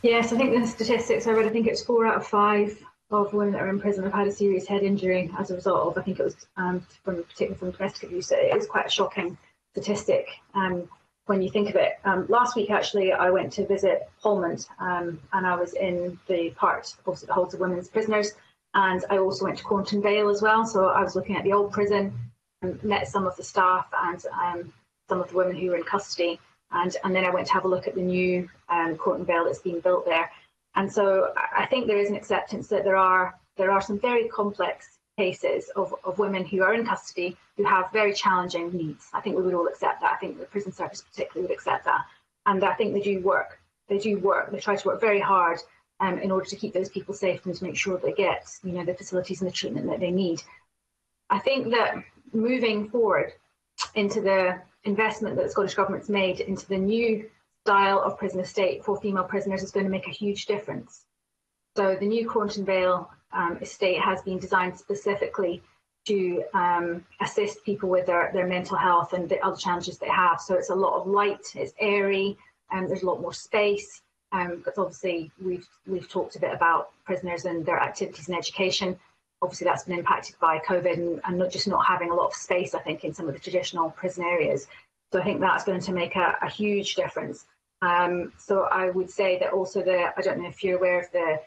Yes, I think the statistics I read, I think it's four out of five of women that are in prison have had a serious head injury as a result of, I think it was um, from particularly from domestic abuse. So it is quite a shocking statistic um, when you think of it. Um, last week, actually, I went to visit Holmond um, and I was in the part of that holds the women's prisoners. And I also went to Cornton Vale as well. So I was looking at the old prison, and um, met some of the staff and um, some of the women who were in custody. And, and then I went to have a look at the new um, court and bail that's being built there. And so I think there is an acceptance that there are there are some very complex cases of, of women who are in custody who have very challenging needs. I think we would all accept that. I think the prison service particularly would accept that. And I think they do work. They do work. They try to work very hard um, in order to keep those people safe and to make sure they get you know the facilities and the treatment that they need. I think that moving forward into the investment that the Scottish Government's made into the new style of prison estate for female prisoners is going to make a huge difference. So the new Cornton Vale um, estate has been designed specifically to um, assist people with their, their mental health and the other challenges they have. So it's a lot of light, it's airy, and um, there's a lot more space. Um, because obviously we've we've talked a bit about prisoners and their activities and education obviously that's been impacted by COVID and, and not just not having a lot of space, I think, in some of the traditional prison areas. So I think that's going to make a, a huge difference. Um, so I would say that also the, I don't know if you're aware of the,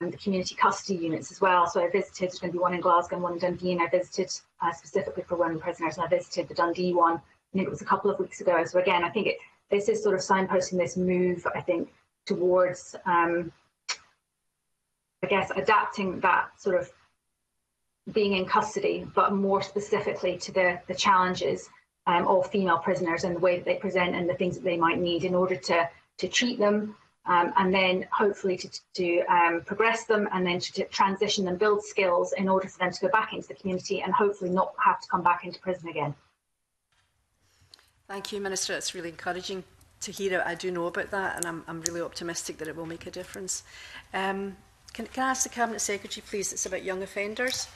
um, the community custody units as well. So I visited, there's going to be one in Glasgow and one in Dundee, and I visited uh, specifically for women prisoners, and I visited the Dundee one, and it was a couple of weeks ago. So again, I think it, this is sort of signposting this move, I think, towards, um, I guess, adapting that sort of being in custody, but more specifically to the, the challenges um, of female prisoners and the way that they present and the things that they might need in order to, to treat them um, and then hopefully to, to um, progress them and then to, to, transition and build skills in order for them to go back into the community and hopefully not have to come back into prison again. Thank you, Minister. It's really encouraging to hear it. I do know about that and I'm, I'm really optimistic that it will make a difference. Um, Can, can I ask the Cabinet Secretary, please, it's about young offenders.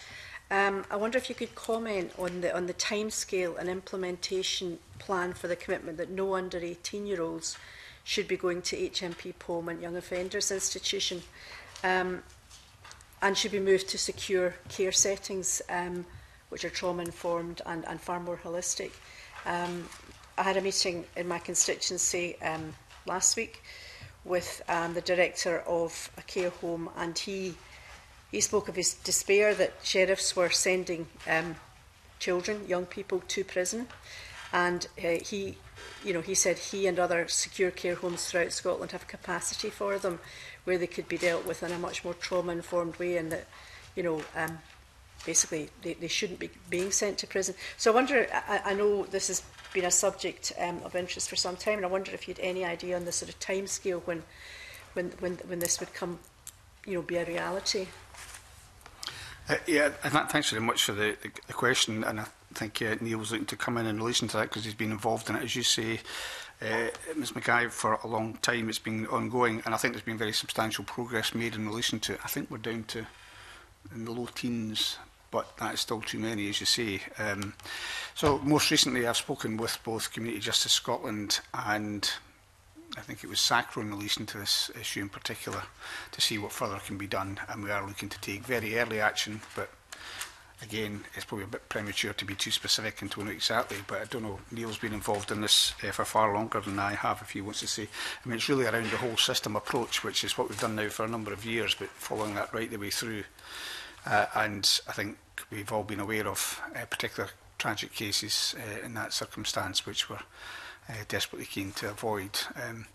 Um, I wonder if you could comment on the, on the timescale and implementation plan for the commitment that no under 18-year-olds should be going to HMP POM and Young Offenders Institution um, and should be moved to secure care settings um, which are trauma-informed and, and far more holistic. Um, I had a meeting in my constituency um, last week with um, the director of a care home, and he he spoke of his despair that sheriffs were sending um, children, young people, to prison, and uh, he, you know, he said he and other secure care homes throughout Scotland have capacity for them, where they could be dealt with in a much more trauma informed way, and that, you know. Um, basically they, they shouldn't be being sent to prison. So I wonder, I, I know this has been a subject um, of interest for some time, and I wonder if you had any idea on the sort of time scale when, when, when, when this would come, you know, be a reality. Uh, yeah, and that, thanks very much for the, the, the question. And I think uh, Neil was looking to come in in relation to that because he's been involved in it, as you say, uh, Ms McGuire, for a long time. It's been ongoing, and I think there's been very substantial progress made in relation to it. I think we're down to in the low teens but that is still too many, as you say. Um, so most recently, I've spoken with both Community Justice Scotland and I think it was SACRO in relation to this issue in particular, to see what further can be done. And we are looking to take very early action, but again, it's probably a bit premature to be too specific and to know exactly, but I don't know, Neil's been involved in this uh, for far longer than I have, if he wants to say. I mean, it's really around the whole system approach, which is what we've done now for a number of years, but following that right the way through. Uh, and I think we've all been aware of uh, particular tragic cases uh, in that circumstance, which were uh, desperately keen to avoid. Um,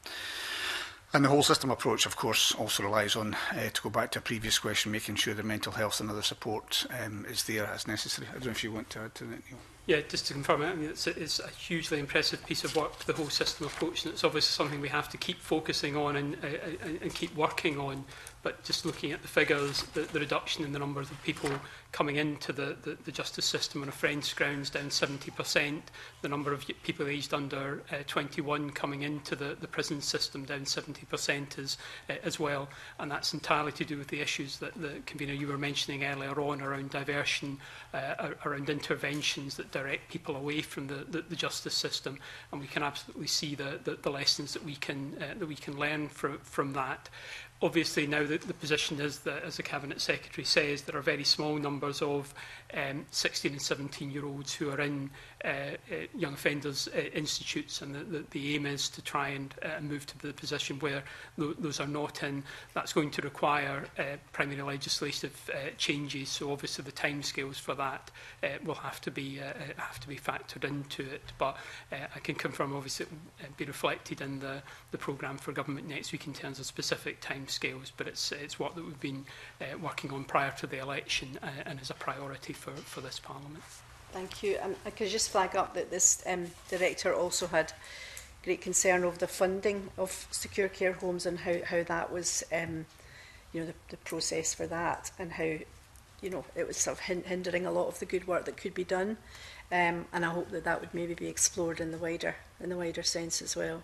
And the whole system approach, of course, also relies on, uh, to go back to a previous question, making sure the mental health and other support um, is there as necessary. I don't know if you want to add to that, Neil. Yeah, just to confirm it, I mean, it's, a, it's a hugely impressive piece of work, the whole system approach, and it's obviously something we have to keep focusing on and, uh, and, uh, and keep working on but just looking at the figures, the, the reduction in the number of people coming into the, the, the justice system on a French grounds down 70%, the number of people aged under uh, 21 coming into the, the prison system down 70% is, uh, as well. And that's entirely to do with the issues that the convener you were mentioning earlier on around diversion, uh, around interventions that direct people away from the, the, the justice system. And we can absolutely see the, the, the lessons that we can, uh, that we can learn from, from that. Obviously, now that the position is that, as the Cabinet Secretary says, there are very small numbers of um, 16 and 17 year olds who are in Uh, uh, young offenders uh, institutes, and the, the, the, aim is to try and uh, move to the position where those are not in. That's going to require primary legislative changes, so obviously the timescales for that will have to be have to be factored into it. But I can confirm, obviously, it will be reflected in the, the programme for government next week in terms of specific timescales, but it's it's what that we've been working on prior to the election and is a priority for, for this Parliament. Thank you. Um, I could just flag up that this um, director also had great concern over the funding of secure care homes and how, how that was, um, you know, the, the process for that and how, you know, it was sort of hindering a lot of the good work that could be done. Um, and I hope that that would maybe be explored in the wider in the wider sense as well.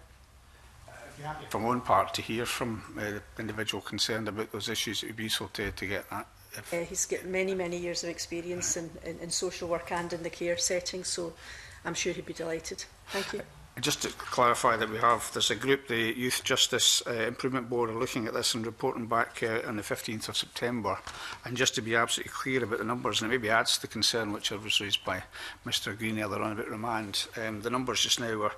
Uh, from one part to hear from uh, the individual concerned about those issues, it would be useful to, to get that. Uh, he's got many, many years of experience in, in, in social work and in the care setting, so I'm sure he'd be delighted. Thank you. Uh, just to clarify that we have, there's a group, the Youth Justice uh, Improvement Board are looking at this and reporting back uh, on the 15th of September. And just to be absolutely clear about the numbers, and it maybe adds to the concern which was raised by Mr Green earlier on about remand, um, the numbers just now are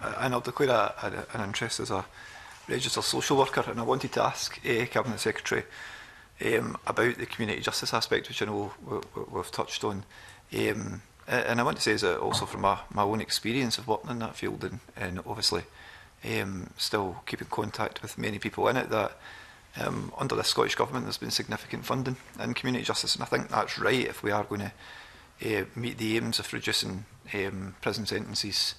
and I'll declare a, a, an interest as a registered social worker, and I wanted to ask uh, Cabinet Secretary um, about the community justice aspect, which I know we, we, we've touched on. Um, Uh, and I want to say, is also from my, my own experience of working in that field, and, and obviously um, still keeping contact with many people in it, that um, under the Scottish Government there's been significant funding in community justice, and I think that's right if we are going to uh, meet the aims of reducing um, prison sentences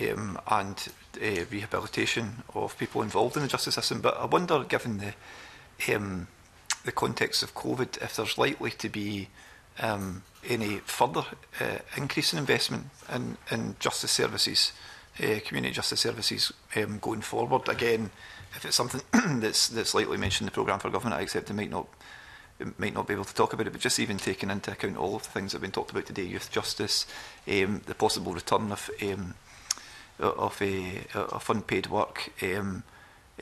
um, and uh, rehabilitation of people involved in the justice system. But I wonder, given the um, the context of COVID, if there's likely to be um, any further uh, increase in investment in, in justice services, uh, community justice services um, going forward. Again, if it's something that's that's likely mentioned in the programme for government, I accept it might not it might not be able to talk about it, but just even taking into account all of the things that have been talked about today, youth justice, um, the possible return of um, of, uh, of unpaid work, um,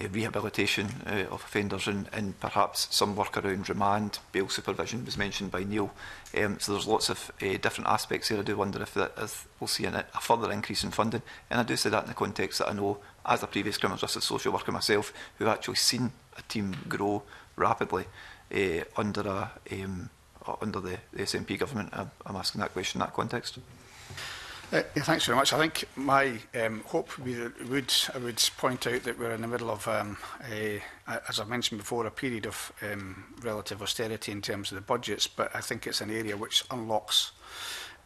uh, rehabilitation uh, of offenders and, and perhaps some work around remand, bail supervision was mentioned by Neil. Um, so there's lots of uh, different aspects here. I do wonder if, that, if we'll see an, a further increase in funding. And I do say that in the context that I know, as a previous criminal justice social worker myself, who've actually seen a team grow rapidly uh, under a um, under the, the SNP government. I'm, I'm asking that question in that context. Uh, yeah, thanks very much. I think my um, hope would be that would, I would point out that we're in the middle of, um, a, as I've mentioned before, a period of um, relative austerity in terms of the budgets, but I think it's an area which unlocks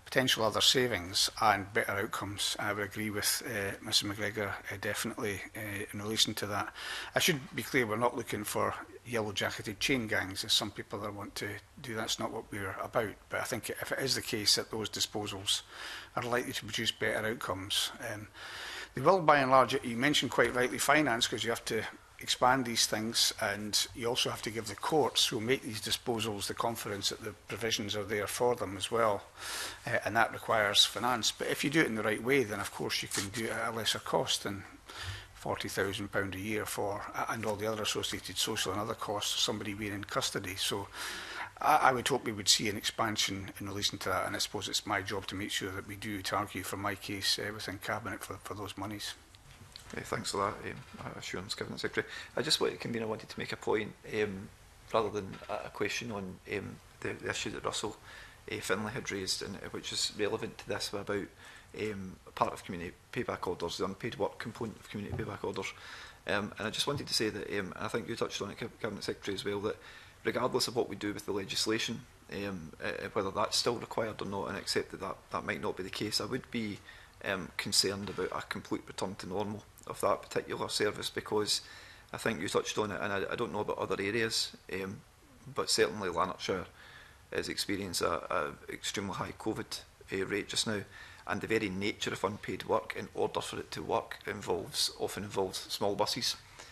potential other savings and better outcomes. I would agree with uh, Mr McGregor uh, definitely uh, in relation to that. I should be clear we're not looking for yellow jacketed chain gangs, as some people that want to do. That's not what we're about. But I think if it is the case that those disposals are likely to produce better outcomes, um, they will by and large, you mentioned quite rightly finance because you have to expand these things and you also have to give the courts who make these disposals the confidence that the provisions are there for them as well uh, and that requires finance but if you do it in the right way then of course you can do it at a lesser cost and £40,000 a year for, and all the other associated social and other costs of somebody being in custody. So I, I would hope we would see an expansion in relation to that, and I suppose it's my job to make sure that we do argue for my case uh, within Cabinet for, for those monies. Okay, thanks for that um, assurance, Cabinet Secretary. I just wanted, Convener, I wanted to make a point um, rather than a question on um, the, the issue that Russell uh, Finlay had raised, and, uh, which is relevant to this about um, part of community payback orders, the unpaid work component of community payback orders. Um, and I just wanted to say that, um, and I think you touched on it, Cabinet Secretary, as well, that regardless of what we do with the legislation, um, uh, uh, whether that's still required or not, and accept that, that that might not be the case, I would be um, concerned about a complete return to normal of that particular service because I think you touched on it, and I, I don't know about other areas, um, but certainly Lanarkshire has experienced an extremely high COVID uh, rate just now and the very nature of unpaid work in order for it to work involves often involves small buses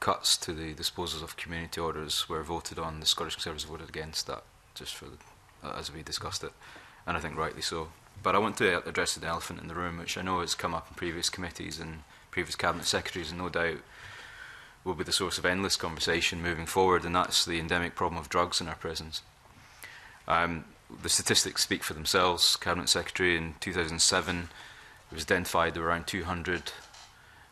cuts to the disposals of community orders were voted on. The Scottish Conservatives voted against that, just for the, uh, as we discussed it, and I think rightly so. But I want to address the elephant in the room, which I know has come up in previous committees and previous cabinet secretaries, and no doubt will be the source of endless conversation moving forward, and that's the endemic problem of drugs in our prisons. Um, the statistics speak for themselves. Cabinet Secretary in 2007, it was identified there were around 200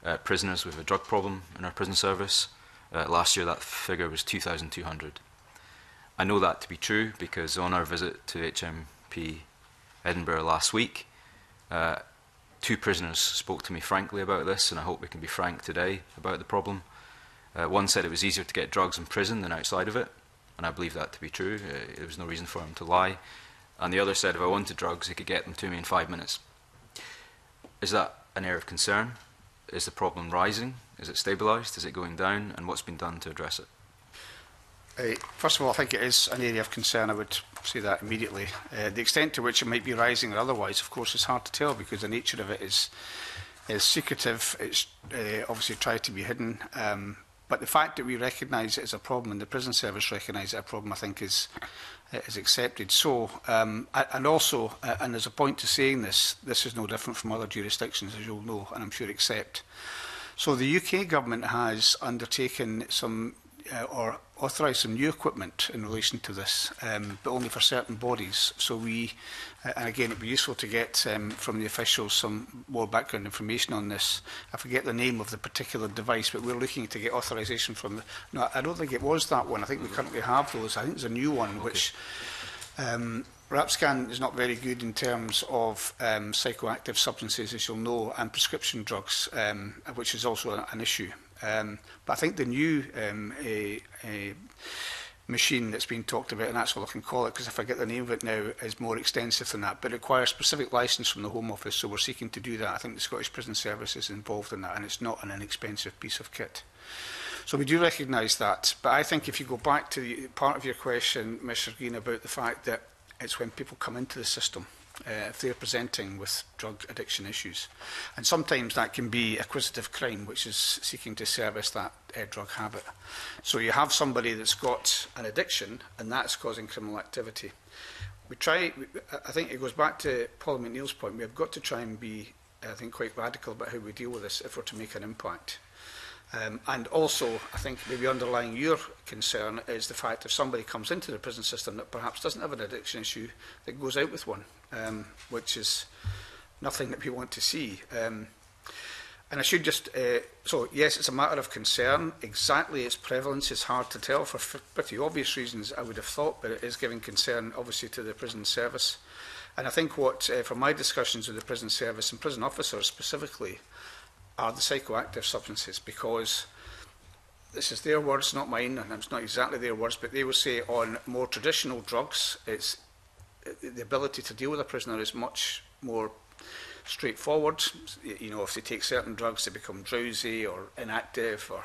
uh, prisoners with a drug problem in our prison service. Uh, last year that figure was 2,200. I know that to be true because on our visit to HMP Edinburgh last week, uh, two prisoners spoke to me frankly about this and I hope we can be frank today about the problem. Uh, one said it was easier to get drugs in prison than outside of it, and I believe that to be true. Uh, there was no reason for him to lie. And the other said if I wanted drugs, he could get them to me in five minutes. Is that an area of concern? is the problem rising? Is it stabilised? Is it going down? And what's been done to address it? Uh, first of all, I think it is an area of concern. I would say that immediately. Uh, the extent to which it might be rising or otherwise, of course, is hard to tell because the nature of it is is secretive. It's uh, obviously tried to be hidden. Um, but the fact that we recognise it as a problem and the prison service recognise it as a problem, I think, is Uh, is accepted. So, um, and also, uh, and there's a point to saying this, this is no different from other jurisdictions, as you'll know, and I'm sure accept. So the UK government has undertaken some uh, or authorise some new equipment in relation to this, um, but only for certain bodies. So we, uh, and again, it'd be useful to get um, from the officials some more background information on this. I forget the name of the particular device, but we're looking to get authorisation from. The, no, I don't think it was that one. I think we currently have those. I think there's a new one okay. which. Um, Rapscan is not very good in terms of um, psychoactive substances, as you'll know, and prescription drugs, um, which is also an issue. Um, but I think the new um, a, a machine that's been talked about, and that's all I can call it because I forget the name of it now, is more extensive than that, but it requires specific license from the Home Office, so we're seeking to do that. I think the Scottish Prison Service is involved in that, and it's not an inexpensive piece of kit. So we do recognise that, but I think if you go back to the part of your question, Mr Green, about the fact that it's when people come into the system uh, if they're presenting with drug addiction issues. And sometimes that can be acquisitive crime, which is seeking to service that uh, drug habit. So you have somebody that's got an addiction, and that's causing criminal activity. We try, I think it goes back to Paul McNeill's point, we have got to try and be, I think, quite radical about how we deal with this if we're to make an impact. Um, and also, I think maybe underlying your concern is the fact if somebody comes into the prison system that perhaps doesn't have an addiction issue, that goes out with one, um, which is nothing that we want to see. Um, and I should just, uh, so yes, it's a matter of concern. Exactly its prevalence is hard to tell for, for pretty obvious reasons, I would have thought, but it is giving concern, obviously, to the prison service. And I think what, uh, from my discussions with the prison service and prison officers specifically, are the psychoactive substances because this is their words, not mine, and it's not exactly their words, but they will say on more traditional drugs, it's the ability to deal with a prisoner is much more straightforward. You know, if they take certain drugs, they become drowsy or inactive or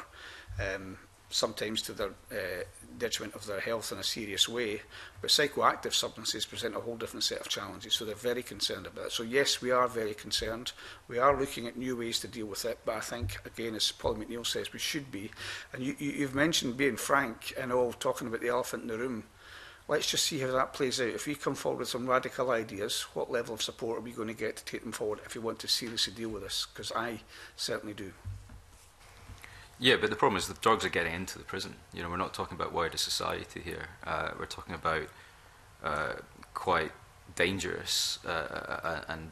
um, sometimes to the uh, eh, detriment of their health in a serious way. But psychoactive substances present a whole different set of challenges, so they're very concerned about it. So yes, we are very concerned. We are looking at new ways to deal with it, but I think, again, as Paul McNeill says, we should be. And you, you, you've mentioned being frank and all, talking about the elephant in the room. Let's just see how that plays out. If we come forward with some radical ideas, what level of support are we going to get to take them forward if we want to seriously deal with this? Because I certainly do. Yeah, but the problem is the drugs are getting into the prison. You know, we're not talking about wider society here. Uh, we're talking about uh, quite dangerous uh, uh and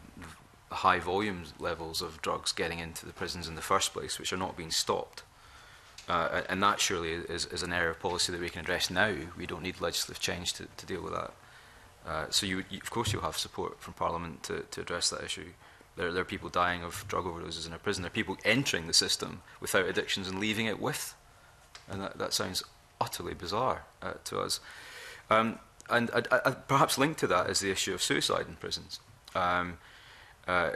high volume levels of drugs getting into the prisons in the first place, which are not being stopped. Uh, and that surely is, is an area of policy that we can address now. We don't need legislative change to, to deal with that. Uh, so you, you, of course you'll have support from Parliament to, to address that issue. There, there are people dying of drug overdoses in a prison. There are people entering the system without addictions and leaving it with. And that, that sounds utterly bizarre uh, to us. Um, and I, I, perhaps linked to that is the issue of suicide in prisons. Um, uh,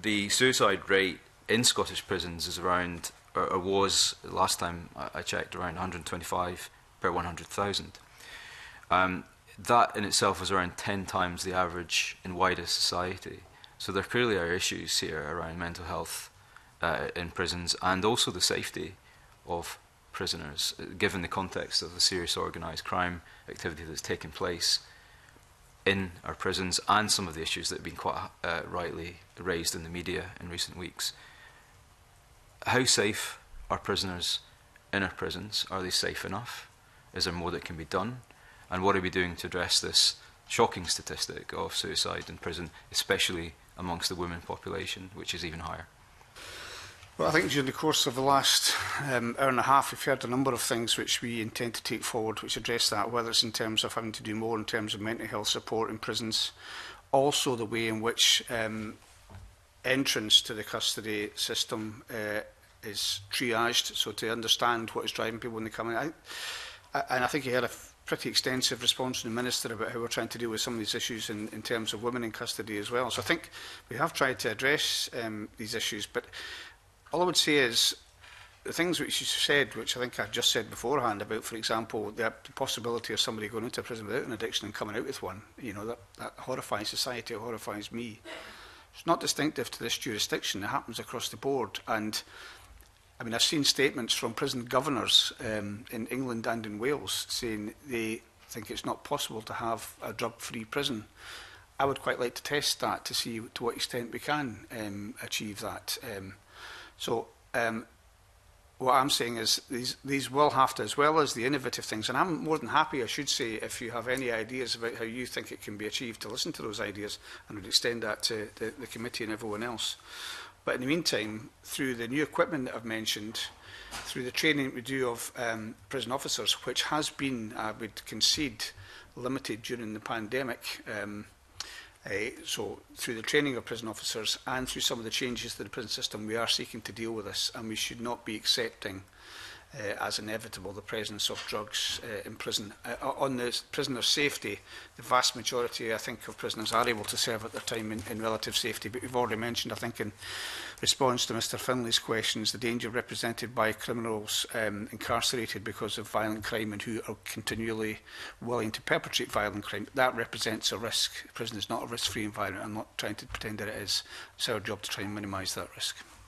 the suicide rate in Scottish prisons is around, or, or was last time I, I, checked, around 125 per 100,000. Um, that in itself is around 10 times the average in wider society. So there clearly are issues here around mental health uh, in prisons and also the safety of prisoners, uh, given the context of the serious organised crime activity that's taken place in our prisons and some of the issues that have been quite uh, rightly raised in the media in recent weeks. How safe are prisoners in our prisons? Are they safe enough? Is there more that can be done? And what are we doing to address this shocking statistic of suicide in prison, especially amongst the women population, which is even higher. Well, I think during the course of the last um, hour and a half, we've heard a number of things which we intend to take forward, which address that, whether it's in terms of having to do more in terms of mental health support in prisons, also the way in which um, entrance to the custody system uh, is triaged, so to understand what is driving people when they come in. I, I, and I think you heard a pretty extensive response from the Minister about how we're trying to deal with some of these issues in, in terms of women in custody as well. So I think we have tried to address um, these issues. But all I would say is the things which you said, which I think I've just said beforehand about, for example, the possibility of somebody going into prison without an addiction and coming out with one, you know, that, that horrifies society, it horrifies me. It's not distinctive to this jurisdiction. It happens across the board. And I mean, I've seen statements from prison governors um, in England and in Wales saying they think it's not possible to have a drug-free prison. I would quite like to test that to see to what extent we can um, achieve that. Um, so um, what I'm saying is these these will have to, as well as the innovative things, and I'm more than happy, I should say, if you have any ideas about how you think it can be achieved, to listen to those ideas and would extend that to the, the committee and everyone else. But in the meantime, through the new equipment that I've mentioned, through the training we do of um, prison officers, which has been, I would concede, limited during the pandemic, um, Uh, so through the training of prison officers and through some of the changes to the prison system, we are seeking to deal with this and we should not be accepting Uh, as inevitable the presence of drugs uh, in prison. Uh, on the prisoner safety, the vast majority, I think, of prisoners are able to serve at their time in, in relative safety. But we've already mentioned, I think, in response to Mr Finley's questions, the danger represented by criminals um, incarcerated because of violent crime and who are continually willing to perpetrate violent crime. That represents a risk. Prison is not a risk-free environment. I'm not trying to pretend that it is. It's our job to try and minimise that risk.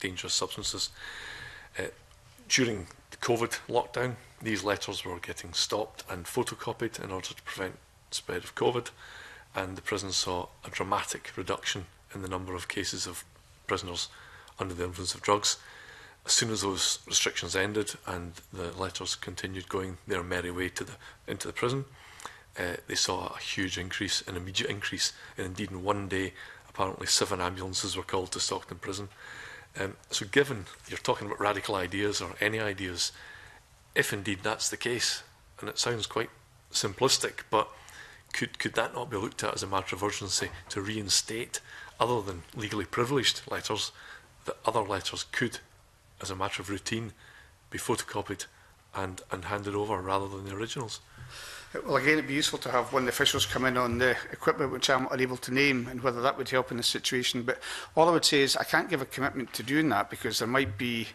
dangerous substances. Uh, during the COVID lockdown, these letters were getting stopped and photocopied in order to prevent spread of COVID, and the prison saw a dramatic reduction in the number of cases of prisoners under the influence of drugs. As soon as those restrictions ended and the letters continued going their merry way to the, into the prison, uh, they saw a huge increase, an immediate increase, and indeed in one day, apparently seven ambulances were called to Stockton Prison. Um, so given you're talking about radical ideas or any ideas, if indeed that's the case, and it sounds quite simplistic, but could, could that not be looked at as a matter of urgency to reinstate, other than legally privileged letters, that other letters could, as a matter of routine, be photocopied and, and handed over rather than the originals? Well, again, it'd be useful to have one the officials come in on the equipment which I'm unable to name and whether that would help in the situation. But all I would say is I can't give a commitment to doing that because there might be,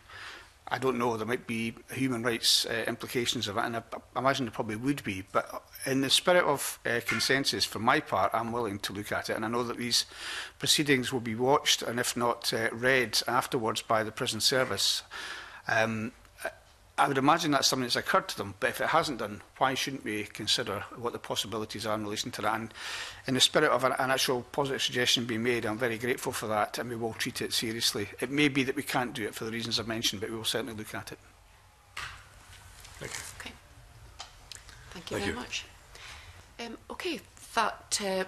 I don't know, there might be human rights uh, implications of it, and I, I imagine there probably would be. But in the spirit of uh, consensus, for my part, I'm willing to look at it. And I know that these proceedings will be watched and, if not uh, read afterwards, by the prison service. Um, I would imagine that's something that's occurred to them, but if it hasn't done, why shouldn't we consider what the possibilities are in relation to that? And in the spirit of an, an actual positive suggestion being made, I'm very grateful for that, and we will treat it seriously. It may be that we can't do it for the reasons I've mentioned, but we will certainly look at it. Thank you. Okay. Thank you Thank very you. much. Um, okay, that uh,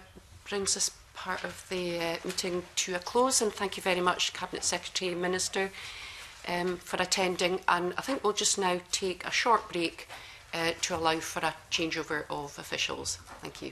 brings us part of the uh, meeting to a close, and thank you very much, Cabinet Secretary Minister um, for attending. And I think we'll just now take a short break uh, to allow for a changeover of officials. Thank you.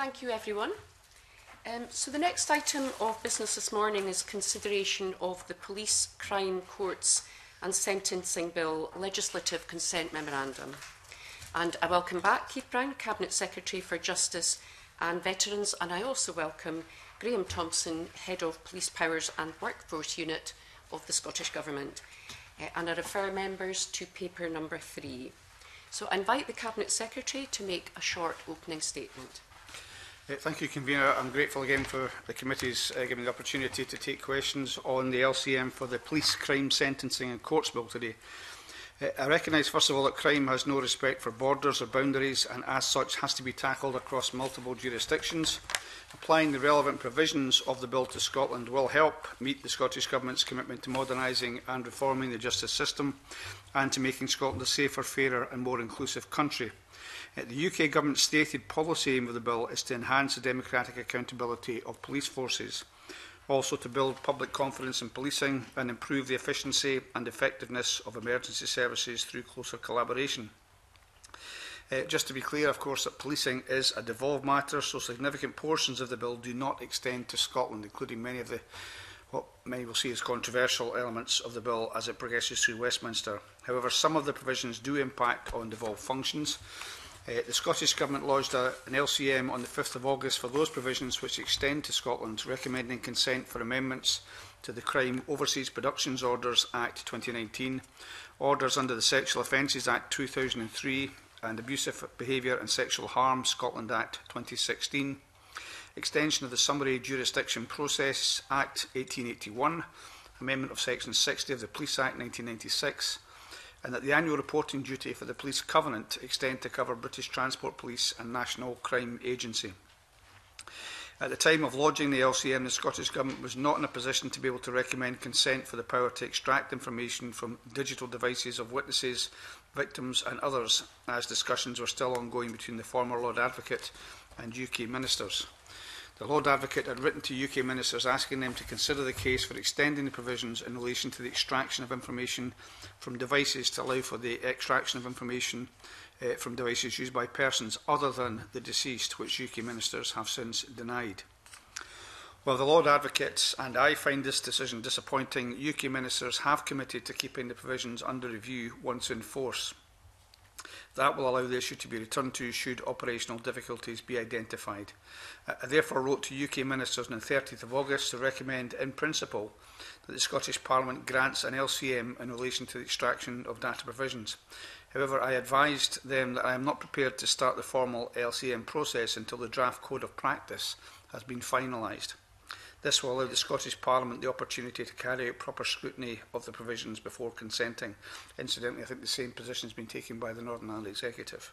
thank you, everyone. Um, so the next item of business this morning is consideration of the Police, Crime, Courts and Sentencing Bill Legislative Consent Memorandum. And I welcome back Keith Brown, Cabinet Secretary for Justice and Veterans, and I also welcome Graham Thompson, Head of Police Powers and Workforce Unit of the Scottish Government. Uh, and I refer members to paper number three. So I invite the Cabinet Secretary to make a short opening statement. Thank you, Convener. I'm grateful again for the committee's uh, giving the opportunity to take questions on the LCM for the Police Crime Sentencing and Courts Bill today. Uh, I recognise, first of all, that crime has no respect for borders or boundaries and, as such, has to be tackled across multiple jurisdictions. Applying the relevant provisions of the bill to Scotland will help meet the Scottish Government's commitment to modernising and reforming the justice system and to making Scotland a safer, fairer and more inclusive country. The UK government's stated policy aim of the bill is to enhance the democratic accountability of police forces, also to build public confidence in policing and improve the efficiency and effectiveness of emergency services through closer collaboration. Uh, just to be clear, of course, that policing is a devolved matter, so significant portions of the bill do not extend to Scotland, including many of the what many will see as controversial elements of the bill as it progresses through Westminster. However, some of the provisions do impact on devolved functions, Uh, the Scottish Government lodged a, an LCM on the 5th of August for those provisions which extend to Scotland, recommending consent for amendments to the Crime Overseas Productions Orders Act 2019, orders under the Sexual Offences Act 2003 and Abusive Behaviour and Sexual Harm Scotland Act 2016, extension of the Summary Jurisdiction Process Act 1881, amendment of Section 60 of the Police Act 1996, and that the annual reporting duty for the police covenant extend to cover British Transport Police and National Crime Agency. At the time of lodging the LCM, the Scottish Government was not in a position to be able to recommend consent for the power to extract information from digital devices of witnesses, victims and others, as discussions were still ongoing between the former Lord Advocate and UK ministers. The Lord Advocate had written to UK ministers asking them to consider the case for extending the provisions in relation to the extraction of information from devices to allow for the extraction of information uh, from devices used by persons other than the deceased, which UK ministers have since denied. While the Lord Advocate and I find this decision disappointing, UK ministers have committed to keeping the provisions under review once in force. That will allow the issue to be returned to should operational difficulties be identified. Uh, I therefore wrote to UK ministers on the 30th of August to recommend in principle that the Scottish Parliament grants an LCM in relation to the extraction of data provisions. However, I advised them that I am not prepared to start the formal LCM process until the draft code of practice has been finalised. This will allow the Scottish Parliament the opportunity to carry out proper scrutiny of the provisions before consenting. Incidentally, I think the same position has been taken by the Northern Ireland Executive.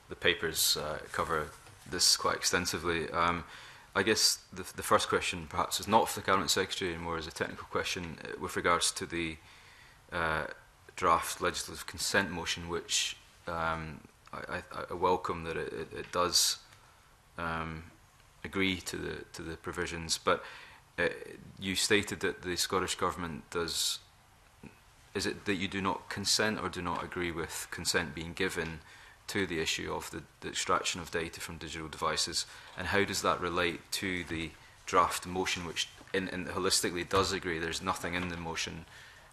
the papers uh, cover this quite extensively. Um, I guess the, the first question perhaps is not for the Cabinet Secretary and more as a technical question uh, with regards to the uh, draft legislative consent motion, which um, I, I, I welcome that it, it, it does um, agree to the to the provisions. But uh, you stated that the Scottish Government does Is it that you do not consent or do not agree with consent being given to the issue of the, the extraction of data from digital devices? And how does that relate to the draft motion, which in, in holistically does agree? There's nothing in the motion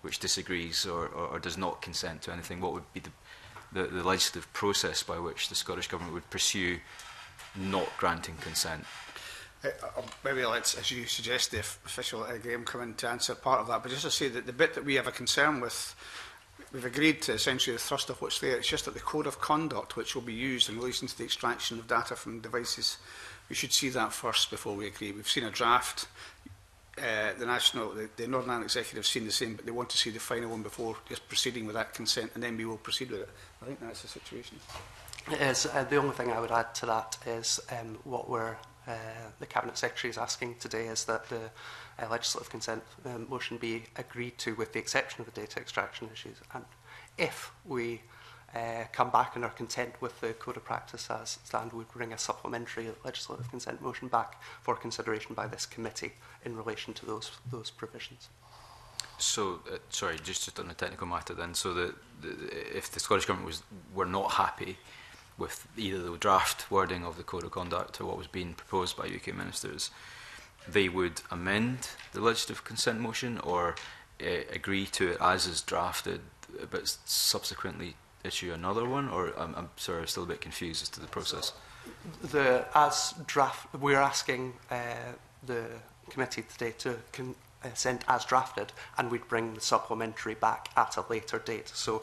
which disagrees or, or, or does not consent to anything. What would be the, the, the legislative process by which the Scottish Government would pursue not granting consent? Uh, um, maybe let's, as you suggest, the official uh, game come in to answer part of that, but just to say that the bit that we have a concern with, we've agreed to essentially the thrust of what's there, it's just that the code of conduct which will be used in relation to the extraction of data from devices, we should see that first before we agree. We've seen a draft, uh, the national, the, the Northern Ireland executive seen the same, but they want to see the final one before just proceeding with that consent, and then we will proceed with it. I think that's the situation. It is. Uh, the only thing I would add to that is um, what we're uh, the Cabinet Secretary is asking today is that the uh, legislative consent um, motion be agreed to with the exception of the data extraction issues. And if we uh, come back and are content with the code of practice as stand, would bring a supplementary legislative consent motion back for consideration by this committee in relation to those those provisions. So, uh, sorry, just, just on a technical matter then. So, that the, if the Scottish Government was were not happy with either the draft wording of the Code of Conduct or what was being proposed by UK ministers, they would amend the legislative consent motion or uh, agree to it as is drafted, but subsequently issue another one? Or I'm, um, I'm sorry, I'm still a bit confused as to the process. The as draft, we're asking uh, the committee today to con uh, eh, sent as drafted, and we'd bring the supplementary back at a later date. So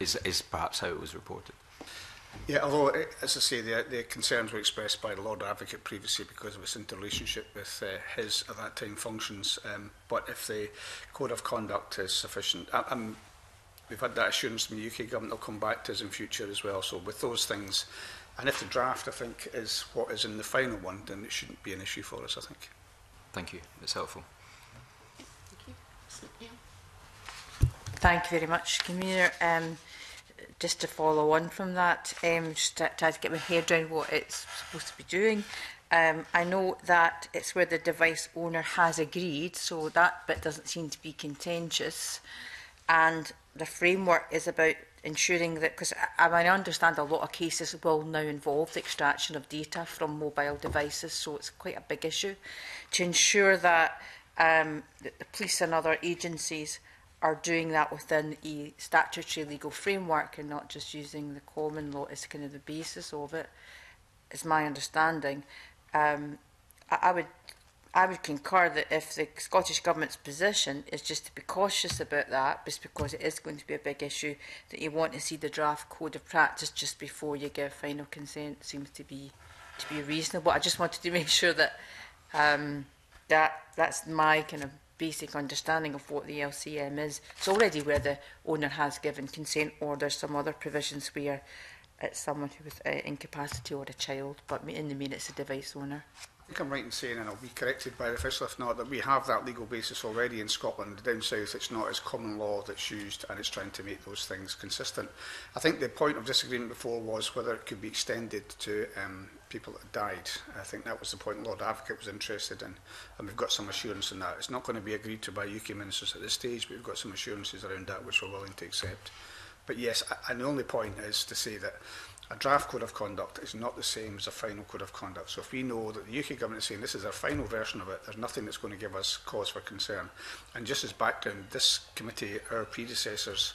is, is perhaps how it was reported. Yeah, although, eh, as I say, the, the concerns were expressed by the Lord Advocate previously because of its interrelationship with uh, his, at that time, functions. Um, but if the code of conduct is sufficient, I, I'm, we've had that assurance from the UK government will come back to us in future as well. So with those things, and if the draft, I think, is what is in the final one, then it shouldn't be an issue for us, I think. Thank you. It's helpful. Thank you. Thank you very much, Commissioner. Um, just to follow on from that, um, just try to get my head around what it's supposed to be doing. Um, I know that it's where the device owner has agreed, so that bit doesn't seem to be contentious. And the framework is about ensuring that, because I, mean, I understand a lot of cases will now involve the extraction of data from mobile devices, so it's quite a big issue, to ensure that, um, the police and other agencies – are doing that within a statutory legal framework and not just using the common law as kind of the basis of it, is my understanding. Um, I, I would I would concur that if the Scottish Government's position is just to be cautious about that, just because it is going to be a big issue, that you want to see the draft code of practice just before you give final consent seems to be to be reasonable. I just wanted to make sure that um, that that's my kind of basic understanding of what the LCM is. It's already where the owner has given consent or there's some other provisions where it's someone who was uh, incapacity or a child, but in the main it's a device owner. I think I'm right in saying, and I'll be corrected by the official if not, that we have that legal basis already in Scotland. Down south, it's not as common law that's used, and it's trying to make those things consistent. I think the point of disagreement before was whether it could be extended to um, people that died. I think that was the point Lord Advocate was interested in, and we've got some assurance in that. It's not going to be agreed to by UK ministers at this stage, but we've got some assurances around that which we're willing to accept. But yes, and the only point is to say that a draft code of conduct is not the same as a final code of conduct. So if we know that the UK government is saying this is our final version of it, there's nothing that's going to give us cause for concern. And just as background, this committee, our predecessors,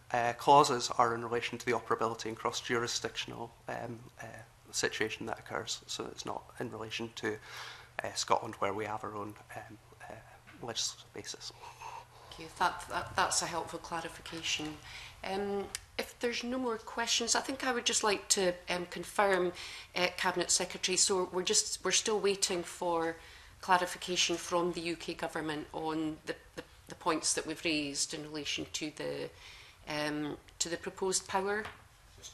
uh, clauses are in relation to the operability and cross jurisdictional um, uh, situation that occurs. So it's not in relation to uh, Scotland where we have our own um, uh, legislative basis. Thank you. That, that, that's a helpful clarification. Um, if there's no more questions, I think I would just like to um, confirm, uh, Cabinet Secretary. So we're just we're still waiting for clarification from the UK government on the, the, the points that we've raised in relation to the um, to the proposed power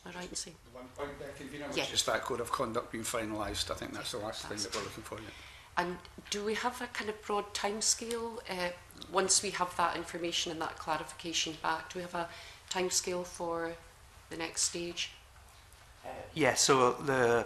Am I right in saying? One point, Becky, if you know, yeah. just that code of conduct being finalised, I think that's the last that's thing that we're looking for. Yeah. And do we have a kind of broad timescale? Uh, once we have that information and that clarification back, do we have a timescale for the next stage? Uh, yeah, so the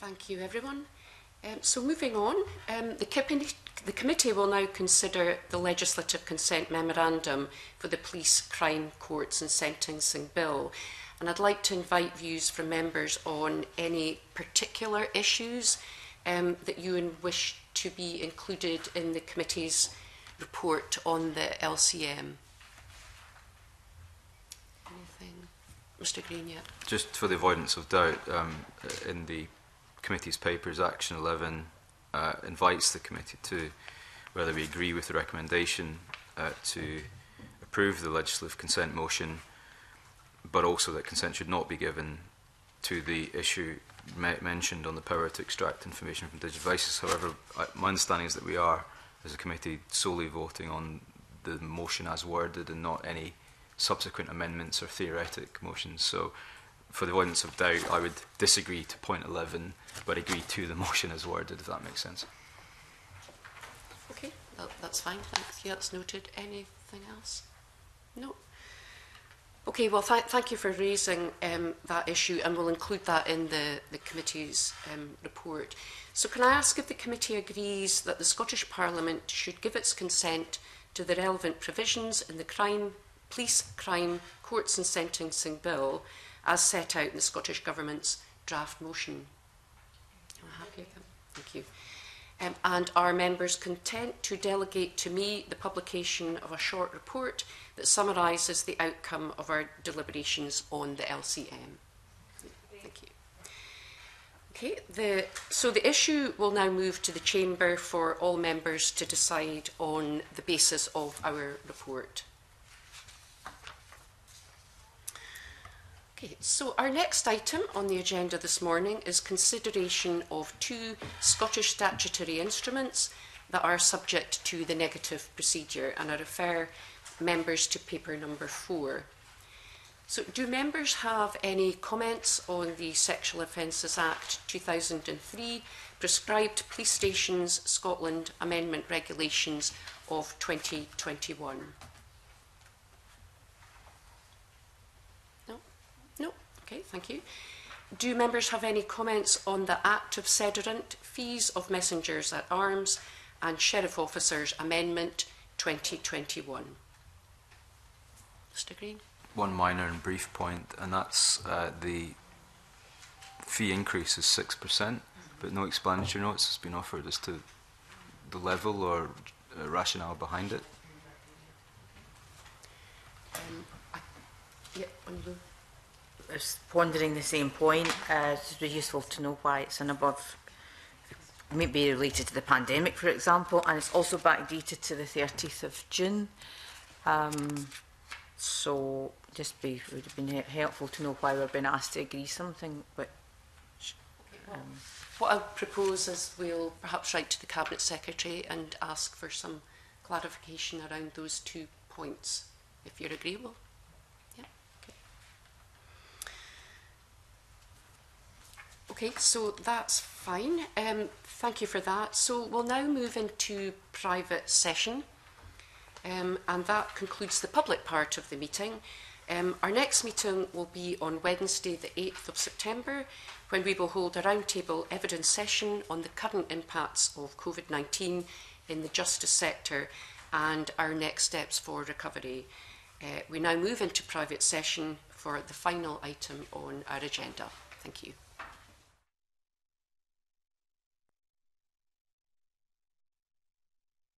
Thank you, everyone. Um, so moving on, um, the, the committee will now consider the legislative consent memorandum for the Police, Crime, Courts and Sentencing Bill. And I'd like to invite views from members on any particular issues um, that you wish to be included in the committee's report on the LCM. Anything? Mr Green, yeah. Just for the avoidance of doubt, um, in the committee's papers, Action 11, uh, invites the committee to whether we agree with the recommendation uh, to approve the legislative consent motion, but also that consent should not be given to the issue me mentioned on the power to extract information from digital devices. However, I, my understanding is that we are, as a committee, solely voting on the motion as worded and not any subsequent amendments or theoretic motions. So for the avoidance of doubt, I would disagree to point 11, but agree to the motion as worded, if that makes sense. Okay, that, that's fine, thanks. Yeah, that's noted. Anything else? No. Okay, well, th thank you for raising um, that issue, and we'll include that in the, the committee's um, report. So can I ask if the committee agrees that the Scottish Parliament should give its consent to the relevant provisions in the crime, police crime, courts and sentencing bill as set out in the Scottish Government's draft motion. Am happy with that? Thank you. Um, and are members content to delegate to me the publication of a short report that summarises the outcome of our deliberations on the LCM? Thank you. Okay, the, so the issue will now move to the Chamber for all members to decide on the basis of our report. Okay, so our next item on the agenda this morning is consideration of two Scottish statutory instruments that are subject to the negative procedure, and I refer members to paper number four. So, do members have any comments on the Sexual Offences Act 2003 prescribed police stations Scotland amendment regulations of 2021? Okay, thank you. Do members have any comments on the Act of Sederant, Fees of Messengers at Arms and Sheriff Officers Amendment 2021? Mr Green? One minor and brief point, and that's uh, the fee increase is 6%, percent but no explanatory notes has been offered as to the level or uh, rationale behind it. Um, I, yeah, pondering the same point, uh, it would be useful to know why it's an above be related to the pandemic, for example, and it's also backdated to the 30th of June. Um, so just be would have been helpful to know why we've been asked to agree something. But, um, what I propose is we'll perhaps write to the Cabinet Secretary and ask for some clarification around those two points, if you're agreeable. Okay, so that's fine. Um, thank you for that. So we'll now move into private session. Um, and that concludes the public part of the meeting. Um, our next meeting will be on Wednesday, the 8th of September, when we will hold a roundtable evidence session on the current impacts of COVID-19 in the justice sector and our next steps for recovery. Uh, we now move into private session for the final item on our agenda. Thank you.